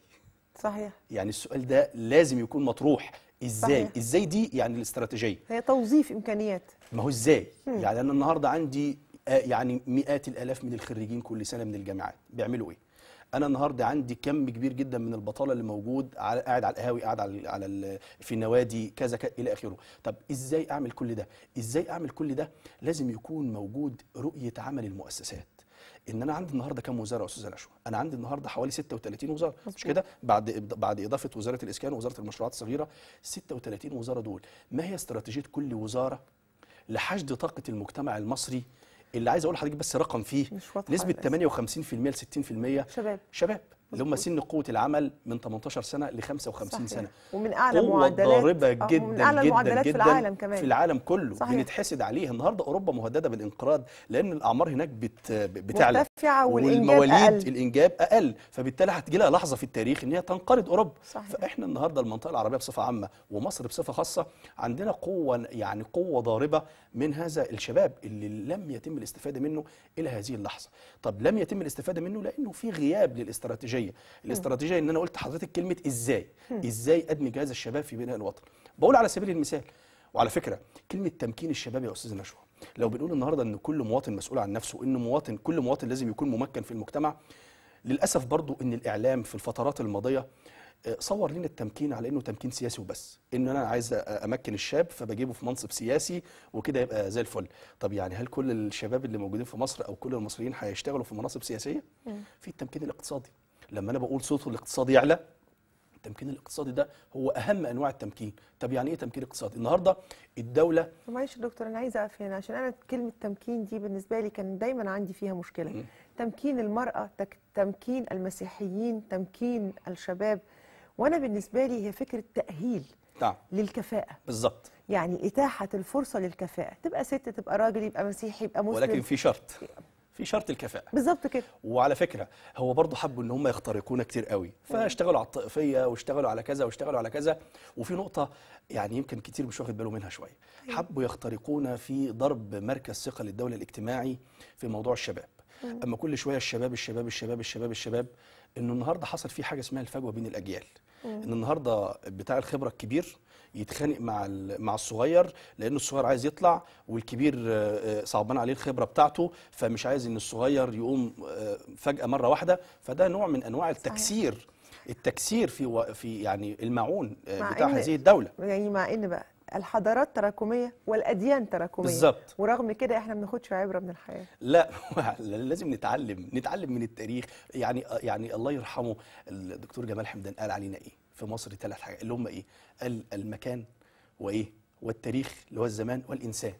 صحيح.
يعني السؤال ده لازم يكون مطروح. إزاي؟
صحيح.
إزاي دي يعني الاستراتيجية؟
هي توظيف إمكانيات.
ما هو إزاي؟ يعني أنا النهارده عندي آه، يعني مئات الآلاف من الخريجين كل سنة من الجامعات. بيعملوا إيه؟ أنا النهارده عندي كم كبير جدا من البطاله اللي موجود على قاعد على القهاوي قاعد على على في النوادي كذا كذا إلى اخره. طب إزاي اعمل كل ده؟ إزاي اعمل كل ده؟ لازم يكون موجود رؤية عمل المؤسسات. ان أنا عندي النهارده كم وزارة يا أستاذة نشوى؟ أنا عندي النهارده حوالي 36 وزارة. مش. كده؟ بعد بعد إضافة وزارة الإسكان ووزارة المشروعات الصغيرة 36 وزارة دول. ما هي استراتيجية كل وزارة لحشد طاقة المجتمع المصري اللي عايز أقول لحضرتك بس رقم فيه نسبة
للأسف.
58% ل 60%
شباب
شباب اللي هم. سن قوة العمل من 18 سنة ل 55
صحيح.
سنة
ومن أعلى
قوة
معدلات
ضاربة
آه،
جدا
ومن أعلى
جدا
المعدلات
جدا
في العالم كمان
في العالم كله
صحيح.
بنتحسد عليه النهارده أوروبا مهددة بالانقراض لأن الأعمار هناك بت بتعلى والمواليد
أقل.
الإنجاب أقل فبالتالي هتجي لها لحظة في التاريخ إن هي تنقرض أوروبا
صحيح.
فإحنا النهارده المنطقة العربية بصفة عامة ومصر بصفة خاصة عندنا قوة يعني قوة ضاربة من هذا الشباب اللي لم يتم الاستفادة منه إلى هذه اللحظة طب لم يتم الاستفادة منه لأنه في غياب للاستراتيجية الاستراتيجية. إن أنا قلت لحضرتك كلمة إزاي؟ إزاي أدمج هذا الشباب في بناء الوطن؟ بقول على سبيل المثال وعلى فكرة كلمة تمكين الشباب يا أستاذ نشوى. لو بنقول النهارده إن كل مواطن مسؤول عن نفسه إن مواطن كل مواطن لازم يكون ممكن في المجتمع للأسف برضو إن الإعلام في الفترات الماضية آه، صور لنا التمكين على إنه تمكين سياسي وبس. إن أنا عايز أمكن الشاب فبجيبه في منصب سياسي وكده يبقى زي الفل. طب يعني هل كل الشباب اللي موجودين في مصر أو كل المصريين هيشتغلوا في مناصب سياسية؟ في التمكين الاقتصادي. لما أنا بقول صوته الاقتصادي يعلى التمكين الاقتصادي ده هو أهم أنواع التمكين. طب يعني إيه تمكين اقتصادي؟ النهارده الدولة
معلش يا دكتور أنا عايزة أقف هنا عشان أنا كلمة تمكين دي بالنسبة لي كان دايما عندي فيها مشكلة. تمكين المرأة تك تمكين المسيحيين تمكين الشباب. وأنا بالنسبة لي هي فكرة تأهيل
نعم.
للكفاءة.
بالظبط.
يعني إتاحة الفرصة للكفاءة. تبقى ست تبقى راجل يبقى مسيحي يبقى مسلم.
ولكن في شرط. في شرط الكفاءة.
بالظبط كده.
وعلى فكرة هو برضه حبوا إن هم يخترقونا كتير قوي. فاشتغلوا على الطائفية واشتغلوا على كذا واشتغلوا على كذا. وفي نقطة يعني يمكن كتير مش واخد باله منها شوية. حبوا يخترقونا في ضرب مركز ثقة للدولة الاجتماعي في موضوع الشباب. أما كل شوية الشباب الشباب الشباب الشباب الشباب إنه النهارده حصل في حاجة اسمها الفجوة بين الأجيال. إن النهارده بتاع الخبرة الكبير يتخانق مع مع الصغير لأن الصغير عايز يطلع والكبير آه، آه، صعبان عليه الخبرة بتاعته فمش عايز إن الصغير يقوم آه، فجأة مرة واحدة. فده نوع من أنواع التكسير. التكسير في و- في يعني المعون
مع
بتاع
إن-
هذه الدولة.
يعني مع إن بقى الحضارات تراكمية والأديان تراكمية.
بالظبط.
ورغم كده إحنا ما بناخدش عبرة من الحياة.
لا [LAUGHS] لازم نتعلم نتعلم من التاريخ. يعني يعني الله يرحمه الدكتور جمال حمدان قال علينا إيه؟ في مصر ثلاث حاجات اللي هم إيه؟ المكان وإيه؟ والتاريخ اللي هو الزمان والإنسان.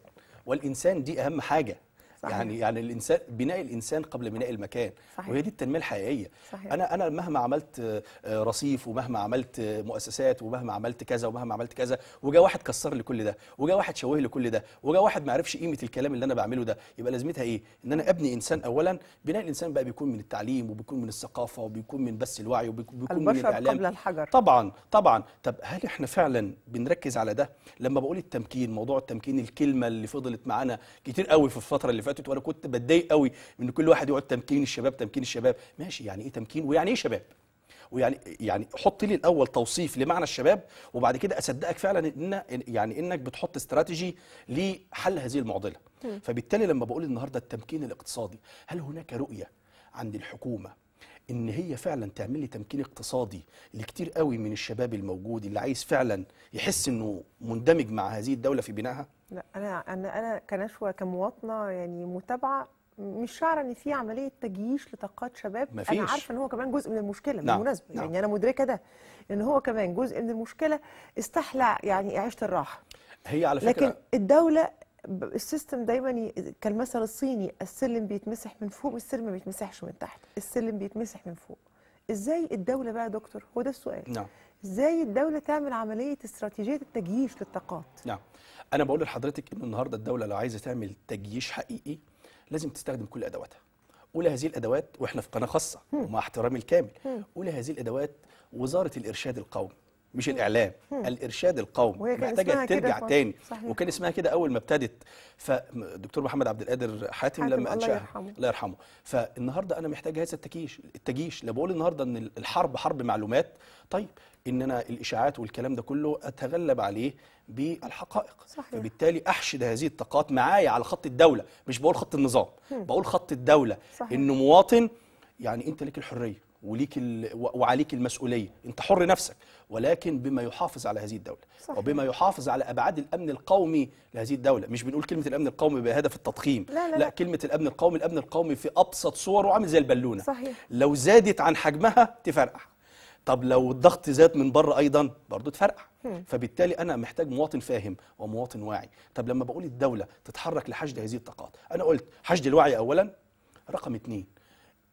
والإنسان دي أهم حاجة.
صحيح.
يعني يعني الإنسان بناء الإنسان قبل بناء المكان
صحيح.
وهي دي التنمية الحقيقية
صحيح.
أنا أنا مهما عملت آه، رصيف ومهما عملت مؤسسات ومهما عملت كذا ومهما عملت كذا وجا واحد كسر لي كل ده وجا واحد شوه لي كل ده وجا واحد ما عرفش قيمة الكلام اللي أنا بعمله ده يبقى لازمتها إيه إن أنا أبني إنسان اولا بناء الإنسان بقى بيكون من التعليم وبيكون من الثقافة وبيكون من بث الوعي وبيكون من الإعلام
قبل الحجر.
طبعا طبعا طب هل إحنا فعلا بنركز على ده لما بقول التمكين موضوع التمكين الكلمة اللي فضلت معانا كتير قوي في الفترة اللي فاتت وأنا كنت بتضايق قوي من كل واحد يقعد تمكين الشباب تمكين الشباب. ماشي يعني إيه تمكين؟ ويعني إيه شباب؟ ويعني يعني حط لي الأول توصيف لمعنى الشباب وبعد كده أصدقك فعلا إن يعني إنك بتحط استراتيجي لحل هذه المعضلة. فبالتالي لما بقول النهارده التمكين الاقتصادي هل هناك رؤية عند الحكومة إن هي فعلا تعمل لي تمكين اقتصادي لكتير قوي من الشباب الموجود اللي عايز فعلا يحس إنه مندمج مع هذه الدولة في بنائها؟
لا أنا أنا أنا كنشوة كمواطنة يعني متابعة مش شعره إن في عملية تجييش لطاقات شباب.
مفيش.
أنا عارفة إن هو كمان جزء من المشكلة
نعم،
بالمناسبة.
نعم.
يعني أنا مدركة ده إن هو كمان جزء من المشكلة استحلى يعني عيشه الراحة.
هي على فكرة
لكن الدولة السيستم دايما ي- كالمثل الصيني السلم بيتمسح من فوق والسلم ما بيتمسحش من تحت السلم بيتمسح من فوق. إزاي الدولة بقى يا دكتور؟ هو ده السؤال.
نعم.
إزاي الدولة تعمل عملية استراتيجية التجييش للطاقات؟
نعم. أنا بقول لحضرتك ان النهارده الدولة لو عايزة تعمل تجييش حقيقي لازم تستخدم كل أدواتها. اولى هذه الأدوات وإحنا في قناة خاصة ومع احترامي الكامل. اولى هذه الأدوات وزارة الإرشاد القومي مش الإعلام. الإرشاد القومي محتاجة
كده
ترجع. تاني.
صحيح.
وكان اسمها كده أول ما ابتدت. فالدكتور محمد عبد القادر حاتم,
حاتم،
لما
الله
أنشأها.
يرحمه.
الله يرحمه. فالنهاردة أنا محتاج هذا التجيش التجيش. لا بقول النهارده إن الحرب حرب معلومات. طيب إن أنا الإشاعات والكلام ده كله أتغلب عليه بالحقائق
صحيح.
فبالتالي أحشد هذه الطاقات معايا على خط الدولة مش بقول خط النظام بقول خط الدولة
صحيح.
إنه مواطن يعني أنت ليك الحرية وليك ال... وعليك المسؤولية أنت حر نفسك ولكن بما يحافظ على هذه الدولة
صحيح.
وبما يحافظ على أبعاد الأمن القومي لهذه الدولة مش بنقول كلمة الأمن القومي بهدف التضخيم
لا، لا،
لا
لا.
كلمة الأمن القومي الأمن القومي في أبسط صوره عامل زي البالونة
صحيح.
لو زادت عن حجمها تفرقع طب لو الضغط زاد من بره أيضا برضه تفرقع. فبالتالي أنا محتاج مواطن فاهم ومواطن واعي. طب لما بقول الدولة تتحرك لحشد هذه الطاقات أنا قلت حشد الوعي اولا رقم اتنين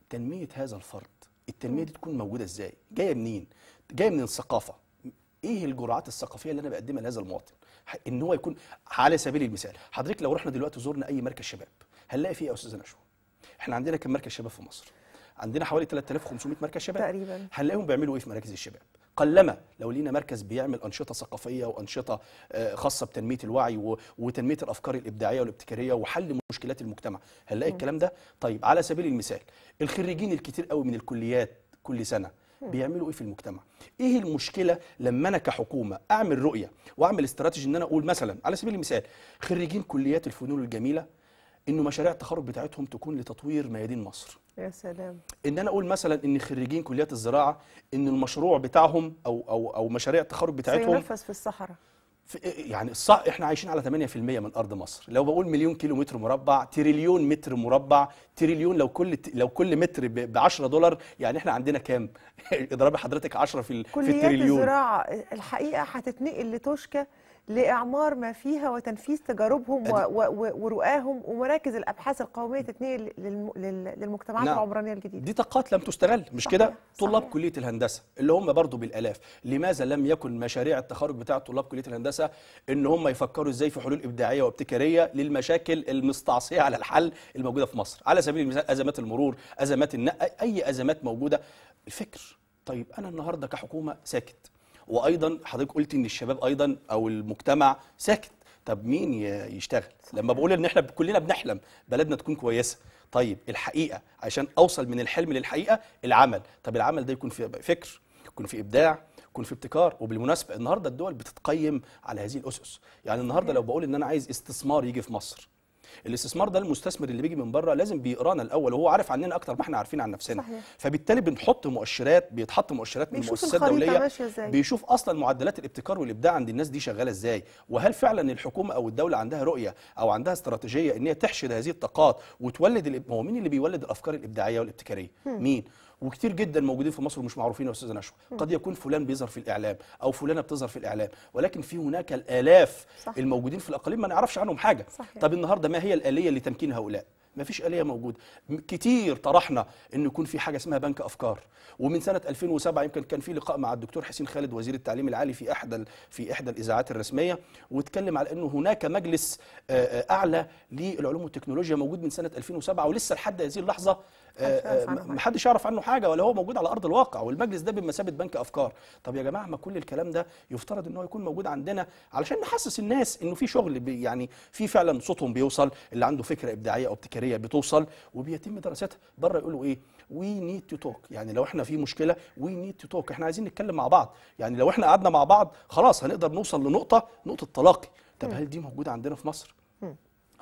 تنمية هذا الفرد التنمية دي تكون موجودة إزاي؟ جاية منين؟ جاية من الثقافة. إيه الجرعات الثقافية اللي أنا بقدمها لهذا المواطن؟ إن هو يكون على سبيل المثال حضرتك لو رحنا دلوقتي زرنا أي مركز شباب هنلاقي فيه يا استاذه نشوى إحنا عندنا كم مركز شباب في مصر؟ عندنا حوالي 3500 مركز شباب.
تقريباً.
هنلاقيهم بيعملوا إيه في مراكز الشباب؟ قلما لو لينا مركز بيعمل أنشطة ثقافية وأنشطة آه، خاصة بتنمية الوعي وتنمية الأفكار الإبداعية والابتكارية وحل مشكلات المجتمع. هنلاقي الكلام ده؟ طيب على سبيل المثال الخريجين الكتير قوي من الكليات كل سنة بيعملوا إيه في المجتمع؟ إيه المشكلة لما أنا كحكومة أعمل رؤية وأعمل استراتيجي إن أنا أقول مثلا على سبيل المثال خريجين كليات الفنون الجميلة إنه مشاريع التخرج بتاعتهم تكون لتطوير ميادين مصر.
يا سلام.
إن أنا أقول مثلا إن خريجين كليات الزراعة إن المشروع بتاعهم أو أو أو مشاريع التخرج بتاعتهم
سينفذ في الصحراء.
يعني الصح إحنا عايشين على 8% من أرض مصر. لو بقول مليون كيلو متر مربع تريليون متر مربع تريليون لو كل لو كل متر ب 10 دولار يعني إحنا عندنا كام؟ [LAUGHS] اضربي حضرتك 10 في ال- في
كليات
التريليون.
الزراعة الحقيقة هتتنقل لتوشكا لإعمار ما فيها وتنفيذ تجاربهم ورؤاهم ومراكز الأبحاث القومية تتنقل للم- لل- للمجتمعات
نعم.
العمرانية الجديدة.
دي طاقات لم تستغل مش كده؟ طلاب
صحيح.
كلية الهندسة اللي هم برضو بالآلاف. لماذا لم يكن مشاريع التخرج بتاع طلاب كلية الهندسة إن هم يفكروا إزاي في حلول إبداعية وابتكارية للمشاكل المستعصية على الحل الموجودة في مصر؟ على سبيل المثال أزمات المرور أزمات النقل أي أزمات موجودة. الفكر طيب أنا النهارده كحكومة ساكت وأيضا حضرتك قلت إن الشباب أيضا أو المجتمع ساكت. طب مين يشتغل؟ لما بقول إن إحنا كلنا بنحلم بلدنا تكون كويسة. طيب الحقيقة عشان أوصل من الحلم للحقيقة العمل. طب العمل ده يكون في فكر يكون في إبداع يكون في ابتكار. وبالمناسبة النهارده الدول بتتقيم على هذه الأسس. يعني النهارده لو بقول إن أنا عايز استثمار يجي في مصر الاستثمار ده المستثمر اللي بيجي من بره لازم بيقرانا الأول وهو عارف عننا أكتر ما إحنا عارفين عن نفسنا.
صحيح.
فبالتالي بنحط مؤشرات بيتحط مؤشرات من مؤسسات دوليه. بيشوف أصلا معدلات الابتكار والإبداع عند الناس دي شغالة إزاي. وهل فعلا الحكومة أو الدولة عندها رؤية أو عندها استراتيجية إن هي تحشد هذه الطاقات وتولد هو مين اللي بيولد الأفكار الإبداعية والابتكارية؟ مين؟ وكتير جدا موجودين في مصر ومش معروفين يا أستاذة نشوى قد يكون فلان بيظهر في الإعلام أو فلانة بتظهر في الإعلام ولكن في هناك الآلاف
صح.
الموجودين في الأقاليم ما نعرفش عنهم حاجة
صحيح.
طب النهارده ما هي الآلية لتمكين هؤلاء ما فيش آلية موجودة. كتير طرحنا انه يكون في حاجة اسمها بنك أفكار. ومن سنة 2007 يمكن كان في لقاء مع الدكتور حسين خالد وزير التعليم العالي في إحدى ال- في إحدى الإذاعات الرسمية واتكلم على إنه هناك مجلس آه، آه، أعلى للعلوم والتكنولوجيا موجود من سنة 2007 ولسه لحد هذه اللحظة آه،
محدش يعرف عنه حاجة.
ولا هو موجود على أرض الواقع. والمجلس ده بمثابة بنك أفكار. طب يا جماعة ما كل الكلام ده يفترض إن هو يكون موجود عندنا علشان نحسس الناس إنه في شغل يعني في فعلا صوتهم بيوصل اللي عنده فكرة إبداعية أو ابتكارية بتوصل وبيتم دراستها. بره يقولوا إيه؟ we need to talk يعني لو إحنا في مشكلة we need to talk إحنا عايزين نتكلم مع بعض. يعني لو إحنا قعدنا مع بعض خلاص هنقدر نوصل لنقطة نقطة تلاقي طب هل دي موجودة عندنا في مصر؟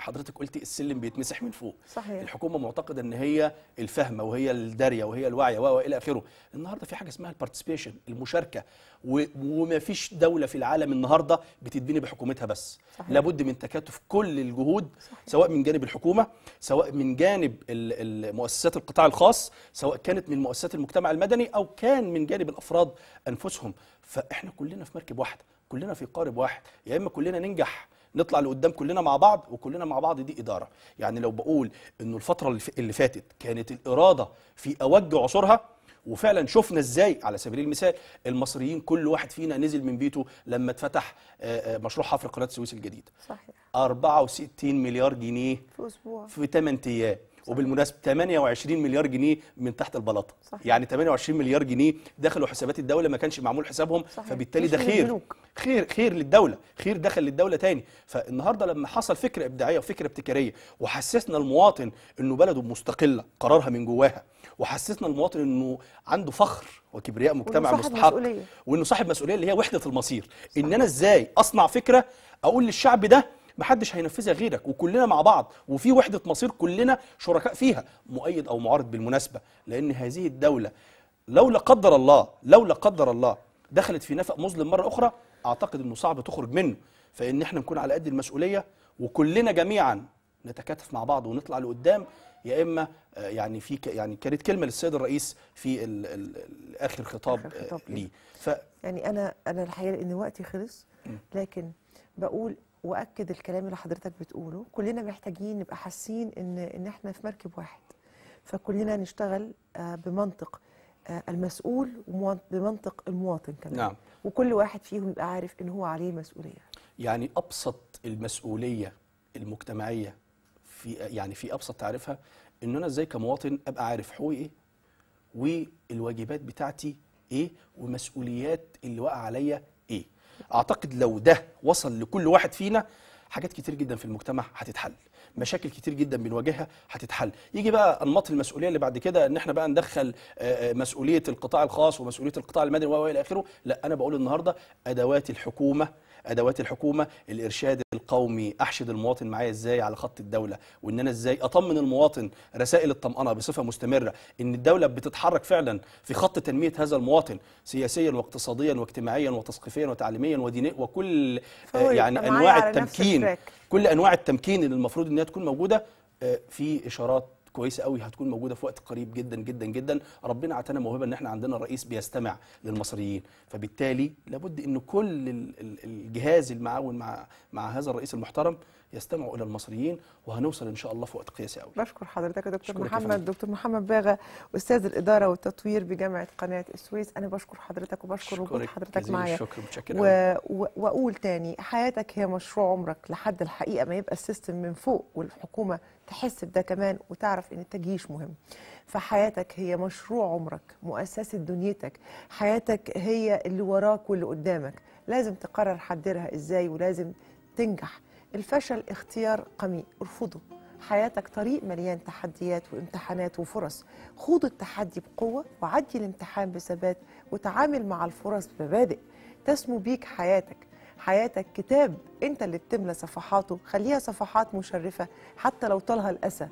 حضرتك قلتي السلم بيتمسح من فوق.
صحيح.
الحكومة معتقدة إن هي الفهمه وهي الدارية وهي الواعيه و- وإلى آخره. النهارده في حاجة اسمها البارتيسيبيشن المشاركة. وما فيش دولة في العالم النهارده بتتبني بحكومتها بس.
صحيح.
لابد من تكاتف كل الجهود سواء من جانب الحكومة سواء من جانب ال- ال- مؤسسات القطاع الخاص سواء كانت من مؤسسات المجتمع المدني أو كان من جانب الأفراد أنفسهم. فإحنا كلنا في مركب واحدة كلنا في قارب واحد. يا إما كلنا ننجح نطلع لقدام كلنا مع بعض وكلنا مع بعض دي إدارة. يعني لو بقول إنه الفترة اللي فاتت كانت الإرادة في أوج عصورها وفعلا شفنا إزاي على سبيل المثال المصريين كل واحد فينا نزل من بيته لما اتفتح آه، آه، مشروع حفر قناة السويس الجديد.
صحيح.
64 مليار جنيه
في أسبوع.
في 8 أيام. وبالمناسبة 28 مليار جنيه من تحت البلاطه
صحيح.
يعني 28 مليار جنيه دخلوا حسابات الدولة ما كانش معمول حسابهم
صحيح.
فبالتالي ده خير. خير خير للدولة خير دخل للدولة تاني. فالنهاردة لما حصل فكره إبداعية وفكره ابتكارية وحسسنا المواطن إنه بلده مستقلة قرارها من جواها وحسسنا المواطن إنه عنده فخر وكبرياء مجتمع مستحق. وإنه صاحب مسؤولية اللي هي وحدة المصير. ان أنا إزاي أصنع فكرة أقول للشعب ده محدش هينفذها غيرك وكلنا مع بعض وفي وحدة مصير كلنا شركاء فيها مؤيد أو معارض بالمناسبة. لأن هذه الدولة لو لا قدر الله لو لا قدر الله دخلت في نفق مظلم مرة أخرى أعتقد إنه صعب تخرج منه فإن إحنا نكون على قد المسؤولية وكلنا جميعا نتكاتف مع بعض ونطلع لقدام يا إما آه، يعني في يعني كانت كلمة للسيد الرئيس في ال ال ال آخر خطاب,
آخر خطاب
آه،
ليه.
ف
يعني أنا أنا الحقيقة لأن وقتي خلص لكن بقول وأكد الكلام اللي حضرتك بتقوله كلنا محتاجين نبقى حاسين إن إن إحنا في مركب واحد فكلنا نشتغل آه، بمنطق المسؤول وبمنطق المواطن كمان
نعم.
وكل واحد فيهم يبقى عارف إن هو عليه مسؤوليه
يعني أبسط المسؤولية المجتمعية في يعني في أبسط تعريفها إن أنا إزاي كمواطن أبقى عارف حقوقي إيه والواجبات بتاعتي إيه ومسؤوليات اللي واقع عليا إيه. أعتقد لو ده وصل لكل واحد فينا حاجات كتير جدا في المجتمع هتتحل. مشاكل كتير جدا بنواجهها هتتحل. يجي بقى أنماط المسؤولية اللي بعد كده إن إحنا بقى ندخل آه، آه، مسؤولية القطاع الخاص ومسؤولية القطاع المدني و إلى آخره. لا أنا بقول النهارده أدوات الحكومة أدوات الحكومة الإرشاد القومي أحشد المواطن معايا إزاي على خط الدولة؟ وإن أنا إزاي أطمن المواطن رسائل الطمأنة بصفة مستمرة؟ إن الدولة بتتحرك فعلا في خط تنمية هذا المواطن سياسيا واقتصاديا واجتماعيا وتثقيفيا وتعليميا ودينيا وكل آه، يعني
أنواع
التمكين. كل أنواع التمكين اللي المفروض إنها تكون موجودة آه، في إشارات كويسه قوي هتكون موجودة في وقت قريب جدا جدا جدا. ربنا اعطانا موهبة إن إحنا عندنا الرئيس بيستمع للمصريين. فبالتالي لابد إن كل ال- ال- الجهاز المعاون مع مع هذا الرئيس المحترم يستمعوا إلى المصريين وهنوصل إن شاء الله في وقت قياسي قوي.
بشكر حضرتك يا دكتور محمد. دكتور محمد باغا أستاذ الإدارة والتطوير بجامعة قناة السويس. أنا بشكر حضرتك وبشكر وجود حضرتك معايا. و... و... وأقول تاني حياتك هي مشروع عمرك لحد الحقيقة ما يبقى السيستم من فوق والحكومة تحس بده كمان وتعرف إن التجيش مهم. فحياتك هي مشروع عمرك مؤسسة دنيتك. حياتك هي اللي وراك واللي قدامك. لازم تقرر حدرها إزاي ولازم تنجح. الفشل اختيار قميء ارفضه. حياتك طريق مليان تحديات وامتحانات وفرص. خوض التحدي بقوة وعدي الامتحان بثبات وتعامل مع الفرص بمبادئ. تسمو بيك حياتك. حياتك كتاب انت اللي بتملى صفحاته خليها صفحات مشرفة حتى لو طالها الأسى.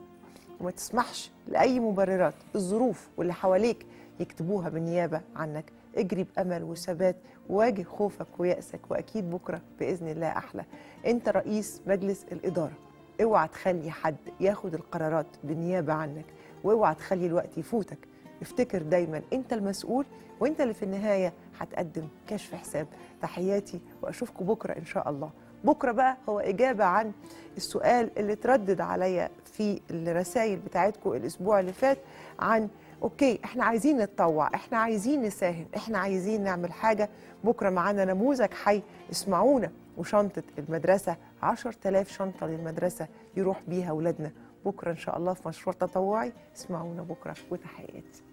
وما تسمحش لأي مبررات الظروف واللي حواليك يكتبوها بالنيابة عنك. اجري بأمل وثبات وواجه خوفك ويأسك وأكيد بكرة بإذن الله أحلى. أنت رئيس مجلس الإدارة. اوعى تخلي حد ياخد القرارات بالنيابة عنك. وأوعى تخلي الوقت يفوتك. افتكر دايما انت المسؤول وانت اللي في النهاية هتقدم كشف حساب. تحياتي وأشوفكم بكرة إن شاء الله. بكرة بقى هو إجابة عن السؤال اللي تردد عليا في الرسائل بتاعتكم الأسبوع اللي فات عن أوكي إحنا عايزين نتطوع إحنا عايزين نساهم إحنا عايزين نعمل حاجة. بكرة معانا نموذج حي اسمعونا. وشنطة المدرسة 10000 شنطة للمدرسة يروح بيها اولادنا بكرة إن شاء الله في مشروع تطوعي. اسمعونا بكرة. وتحياتي.